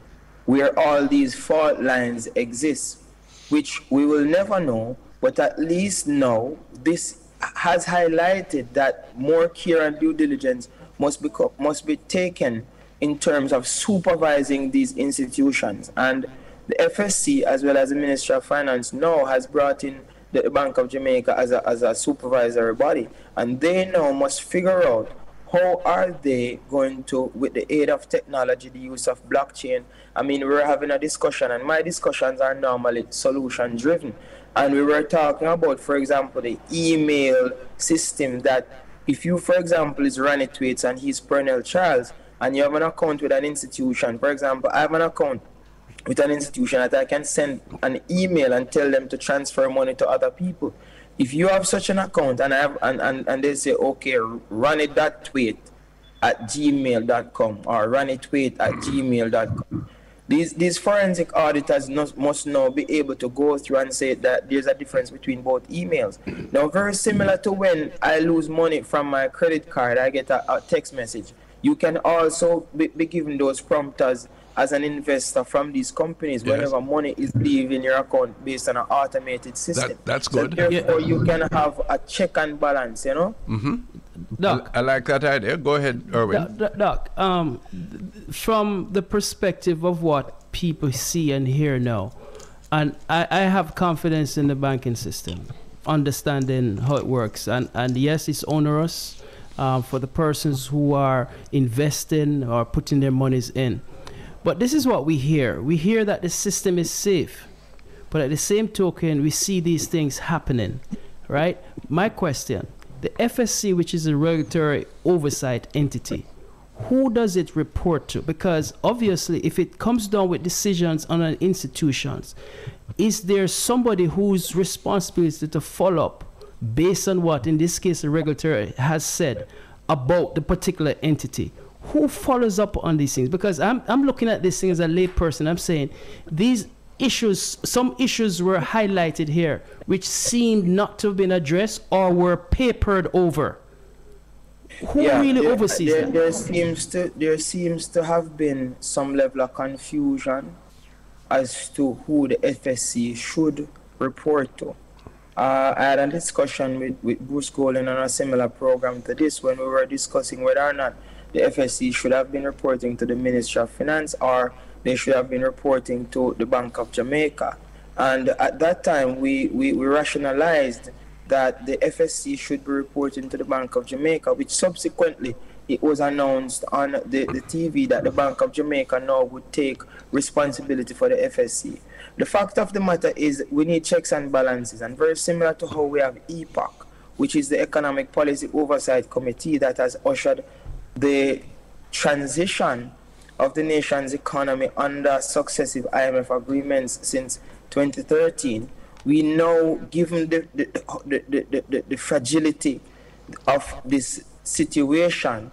where all these fault lines exist, which we will never know, but at least now this has highlighted that more care and due diligence must be, must be taken in terms of supervising these institutions. And the FSC, as well as the Ministry of Finance, now has brought in the Bank of Jamaica as a, as a supervisory body, and they now must figure out how are they going to, with the aid of technology, the use of blockchain. I mean, we were having a discussion, and my discussions are normally solution driven. And we were talking about, for example, the email system that if you, for example, is Ronnie Thwaites and he's Pearnel Charles, and you have an account with an institution, for example, I have an account with an institution that I can send an email and tell them to transfer money to other people. If you have such an account and I have and, and, and they say, okay, run it that tweet at gmail.com or run it tweet at gmail.com. These these forensic auditors must, must now be able to go through and say that there's a difference between both emails. Now, very similar to when I lose money from my credit card, I get a, a text message. You can also be, be given those prompters as an investor from these companies yes. whenever money is leaving your account based on an automated system. That, that's good. So therefore, yeah. you can have a check and balance, you know? Mm-hmm. Doc, I, I, like that idea. Go ahead, Irwine. Doc, Doc um, from the perspective of what people see and hear now, and I, I have confidence in the banking system, understanding how it works. And, and yes, it's onerous uh, for the persons who are investing or putting their monies in. But this is what we hear. We hear that the system is safe. But at the same token, we see these things happening, right? My question the FSC, which is a regulatory oversight entity, who does it report to? Because obviously, if it comes down with decisions on an institutions, is there somebody whose responsibility to follow up based on what, in this case, the regulator has said about the particular entity? Who follows up on these things? Because I'm, I'm looking at this thing as a layperson. I'm saying these issues, some issues were highlighted here, which seemed not to have been addressed or were papered over. Who yeah, really there, oversees there, that? There seems to there seems to have been some level of confusion as to who the FSC should report to. Uh, I had a discussion with, with Bruce Golding on a similar program to this when we were discussing whether or not the FSC should have been reporting to the Ministry of Finance or they should have been reporting to the Bank of Jamaica. And at that time, we, we, we rationalized that the FSC should be reporting to the Bank of Jamaica, which subsequently it was announced on the, the TV that the Bank of Jamaica now would take responsibility for the FSC. The fact of the matter is we need checks and balances, and very similar to how we have EPOC, which is the Economic Policy Oversight Committee that has ushered the transition of the nation's economy under successive IMF agreements since 2013 we know, given the, the, the, the, the fragility of this situation,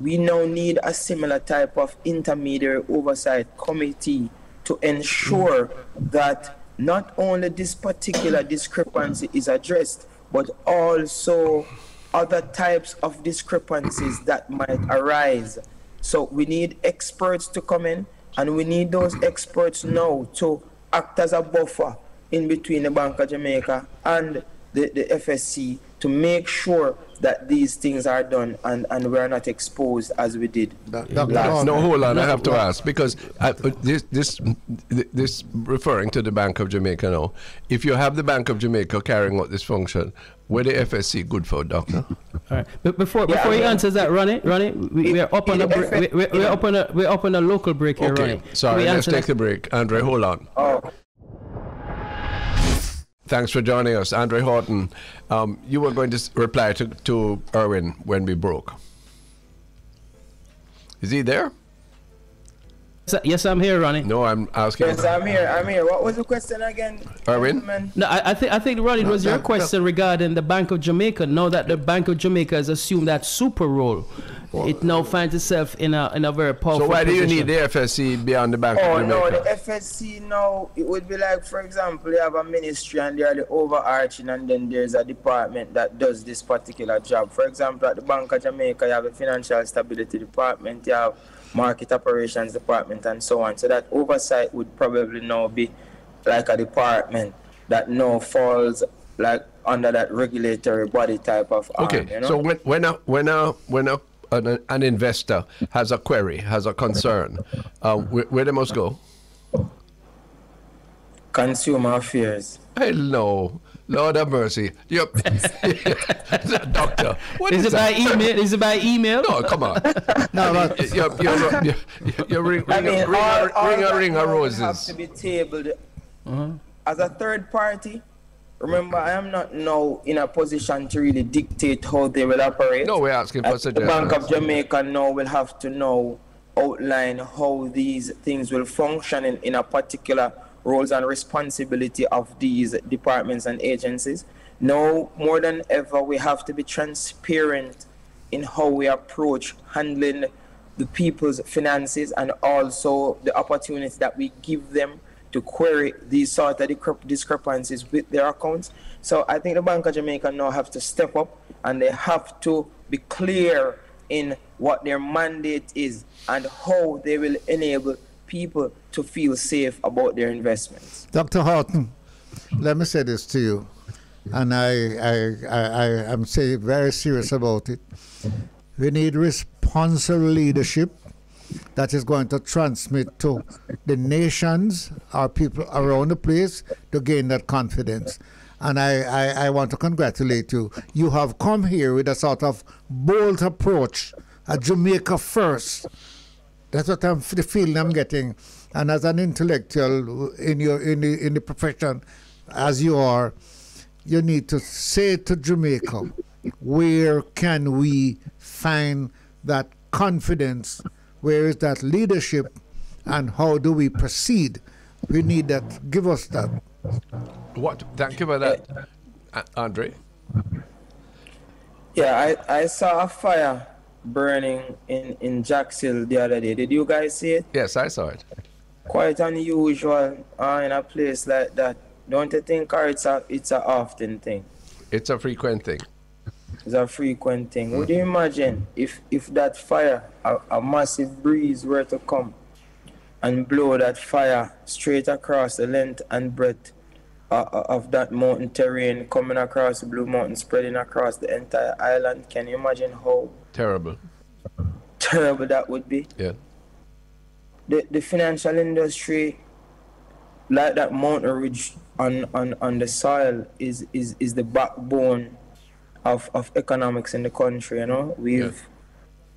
we now need a similar type of intermediary oversight committee to ensure that not only this particular discrepancy is addressed, but also other types of discrepancies that might arise. So we need experts to come in, and we need those experts now to act as a buffer in between the Bank of Jamaica and the, the FSC to make sure that these things are done and, and we're not exposed as we did last No, hold on, I have to ask because I, this, this, this referring to the Bank of Jamaica now. If you have the Bank of Jamaica carrying out this function, where the FSC good for, doctor? All right, but before yeah, before he answers that, Ronnie, Ronnie, we, we are up on a break. We, we, are up on a we're up on a local break here, okay. Ronnie. Sorry, let's take that? a break. Andre, hold on. Oh. Thanks for joining us. Andre Haughton, um, you were going to reply to, to Irwine when we broke. Is he there? Yes, I'm here, Ronnie. No, I'm asking. Yes, I'm here. I'm here. What was the question again, Irwine? No, I, I think I think Ronnie, it was your question regarding the Bank of Jamaica. Now that the Bank of Jamaica has assumed that super role, it now finds itself in a in a very powerful. So why do you need the FSC beyond the Bank oh, of Jamaica? Oh no, the FSC now it would be like, for example, you have a ministry and they are the overarching, and then there's a department that does this particular job. For example, at the Bank of Jamaica, you have a financial stability department. You have market operations department and so on. So that oversight would probably now be like a department that now falls like under that regulatory body type of arm, okay you know? so when when a when a when a an, an investor has a query has a concern uh, where, where they must go consumer affairs hello Lord have mercy. Yep. Doctor. What is, is it by email? Is it by email? No, come on. no, no. You're, you're, you're, you're ring, I mean, ring, all, ring, all ring a ring of roses. have to be tabled uh-huh. as a third party. Remember, I am not now in a position to really dictate how they will operate. No, we're asking for suggestions. The Bank of Jamaica now will have to know outline how these things will function in, in a particular roles and responsibility of these departments and agencies. Now, more than ever, we have to be transparent in how we approach handling the people's finances and also the opportunities that we give them to query these sort of discrepancies with their accounts. So I think the Bank of Jamaica now have to step up and they have to be clear in what their mandate is and how they will enable people to feel safe about their investments. Dr. Haughton, let me say this to you, and I, I, I, I am very serious about it. We need responsible leadership that is going to transmit to the nations, our people around the place, to gain that confidence. And I, I, I want to congratulate you. You have come here with a sort of bold approach, a Jamaica first that's what I'm the feeling I'm getting. And as an intellectual in your in the in the profession, as you are, you need to say to Jamaica, where can we find that confidence? Where is that leadership? And how do we proceed? We need that. Give us that. What? Thank you for that, Andre. Yeah, I, I saw a fire burning in, in Jacksonville the other day. Did you guys see it? Yes, I saw it. Quite unusual uh, in a place like that. Don't you think, or it's a it's a often thing? It's a frequent thing. It's a frequent thing. Mm. Would you imagine if if that fire, a, a massive breeze were to come and blow that fire straight across the length and breadth uh, uh of that mountain terrain coming across the Blue Mountain, spreading across the entire island. Can you imagine how Terrible. Terrible that would be. Yeah. The the financial industry, like that mountain ridge on, on, on the soil is, is, is the backbone of, of economics in the country. You know, we've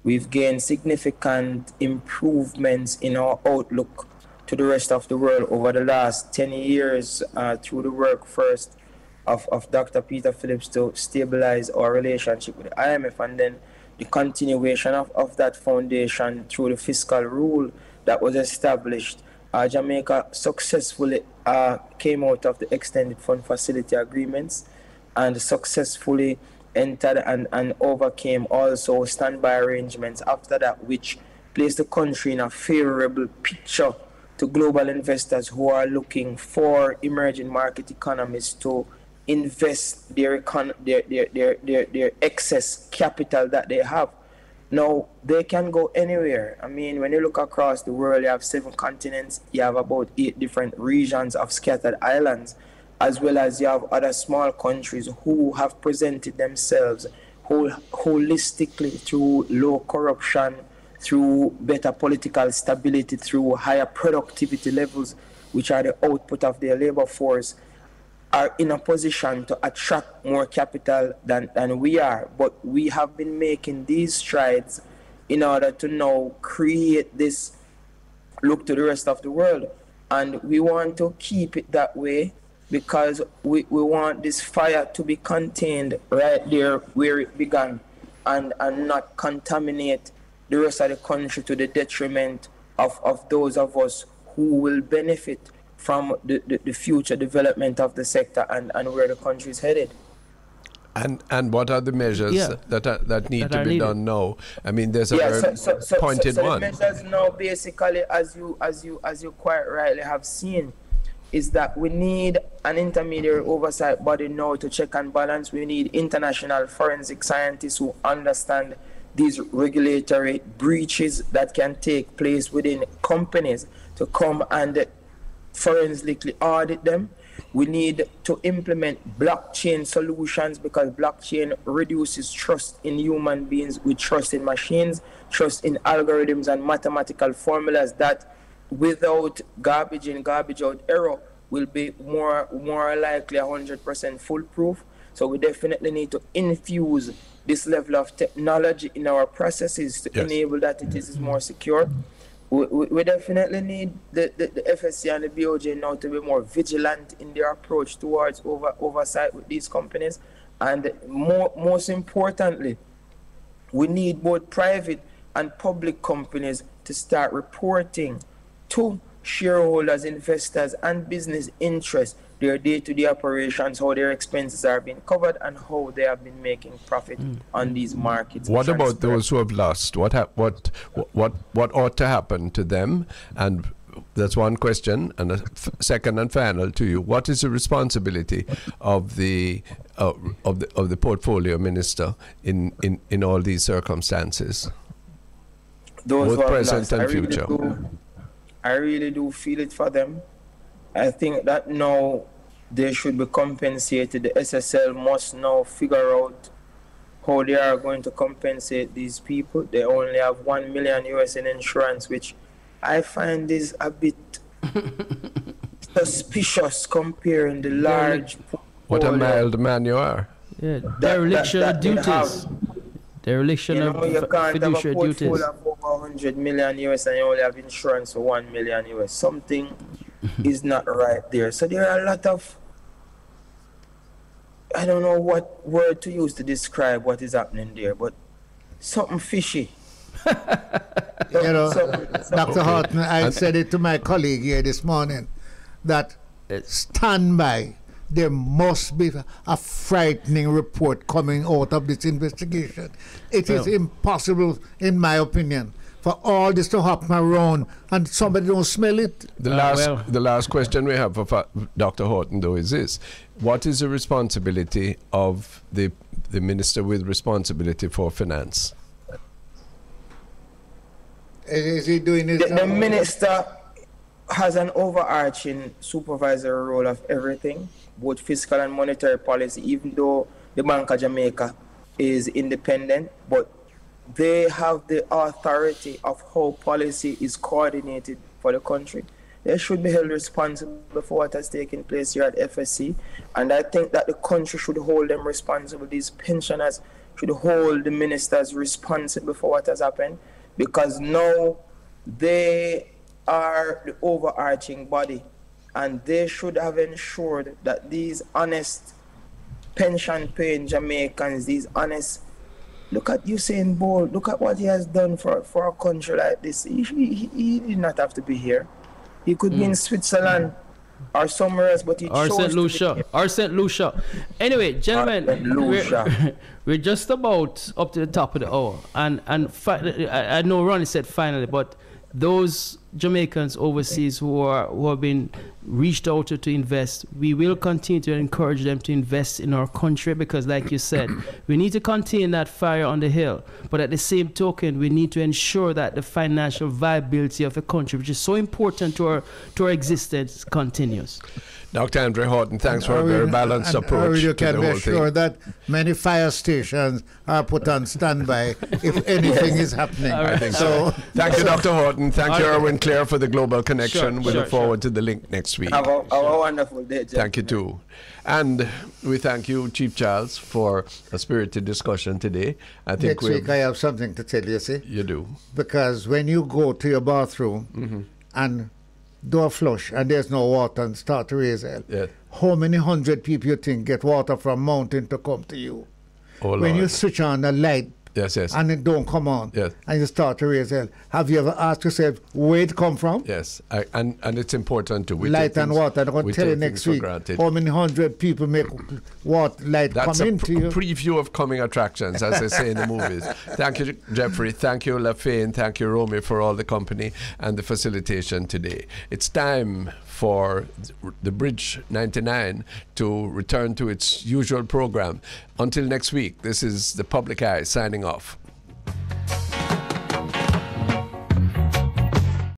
we've gained significant improvements in our outlook to the rest of the world over the last 10 years uh, through the work first of, of Dr. Peter Phillips to stabilize our relationship with the IMF and then the continuation of, of that foundation through the fiscal rule that was established. Uh, Jamaica successfully uh, came out of the extended fund facility agreements and successfully entered and, and overcame also standby arrangements after that, which placed the country in a favorable picture to global investors who are looking for emerging market economies to invest their, econ- their, their, their, their, their excess capital that they have. Now, they can go anywhere. I mean, when you look across the world, you have seven continents, you have about eight different regions of scattered islands as well as you have other small countries who have presented themselves holistically through low corruption, through better political stability, through higher productivity levels, which are the output of their labor force, are in a position to attract more capital than, than we are. But we have been making these strides in order to now create this look to the rest of the world. And we want to keep it that way because we, we want this fire to be contained right there where it began and, and not contaminate the rest of the country to the detriment of, of those of us who will benefit from the, the, the future development of the sector and, and where the country is headed. And and what are the measures Yeah. that are, that need That to be needed. done now? I mean, there's a yeah, very so, so, so, pointed so, so one. the measures now basically as you as you as you quite rightly have seen is that we need an intermediary oversight body now to check and balance. We need international forensic scientists who understand these regulatory breaches that can take place within companies to come and forensically audit them. We need to implement blockchain solutions because blockchain reduces trust in human beings with trust in machines, trust in algorithms and mathematical formulas that without garbage in, garbage out error will be more more likely 100% foolproof. So we definitely need to infuse this level of technology in our processes to Yes. enable that it is more secure. We, we, we definitely need the, the, the FSC and the BOJ now to be more vigilant in their approach towards over, oversight with these companies. And more, most importantly, we need both private and public companies to start reporting to shareholders, investors, and business interests their day-to-day operations, how their expenses are being covered, and how they have been making profit on these markets. What about those who have lost? What what what what ought to happen to them? And that's one question. And a f- second and final to you: What is the responsibility of the uh, of the of the portfolio minister in, in, in all these circumstances? those both present lost, and future. Do- I really do feel it for them. I think that now they should be compensated. The SSL must now figure out how they are going to compensate these people. They only have one million US in insurance, which I find is a bit suspicious comparing the large. What a mild man you are. Yeah, that- dereliction of duties. have. Dereliction You of know, you can't have a fiduciary duties. portfolio of over 100 million US and you only have insurance for 1 million US. Something is not right there. So there are a lot of, I don't know what word to use to describe what is happening there, but something fishy. You know, Something- something- Dr. Haughton, I said it to my colleague here this morning that stand by. There must be a frightening report coming out of this investigation. It is Well- impossible, in my opinion, for all this to happen around and somebody don't smell it. The Ah, last well. the last question we have for Fa- Dr. Haughton though is this: What is the responsibility of the the minister with responsibility for finance? Is, is he doing his the, the minister has an overarching supervisory role of everything, both fiscal and monetary policy, even though the Bank of Jamaica is independent, but they have the authority of how policy is coordinated for the country. they should be held responsible for what has taken place here at FSC. And I think that the country should hold them responsible. These pensioners should hold the ministers responsible for what has happened because now they are the overarching body and they should have ensured that these honest pension paying Jamaicans, these honest look at Usain Bolt, look at what he has done for, for a country like this. He, he, he did not have to be here. He could mm. be in Switzerland or somewhere else, but he or chose St. Lucia, or St. Lucia. Anyway, gentlemen, we're, we're, just about up to the top of the hour, and and I know Ronnie said finally, but those Jamaicans overseas who are who have been reached out to, to invest, we will continue to encourage them to invest in our country because, like you said, we need to contain that fire on the hill. But at the same token, we need to ensure that the financial viability of the country, which is so important to our to our existence, continues. Dr. Andre Haughton, thanks for a very balanced and, approach. you can be sure that many fire stations are put on standby if anything is happening. I think so. Thank you, Dr. Haughton. Thank you, Irwine Clare, for the global connection. Sure, we sure, look forward sure. to the link next week. Have a, have a wonderful day. Thank you, too. And we thank you, Chief Charles, for a spirited discussion today. I think next week I have something to tell you, see? You do. Because when you go to your bathroom mm-hmm. and do a flush and there's no water and start to raise hell. Yeah. How many hundred people you think get water from mountain to come to you? Oh, when Lord. you switch on the light Yes, yes. And it don't come on. Yes. And you start to raise hell. Have you ever asked yourself where it come from? Yes. I, and and it's important to light and water. I'm to tell you next week how many hundred people make what light That's come a into you. preview of coming attractions, as they say in the movies. Thank you, Jeffrey. Thank you, LaFane. Thank you, Romy, for all the company and the facilitation today. It's time for the Bridge 99 to return to its usual program. Until next week, this is the Public Eye signing off.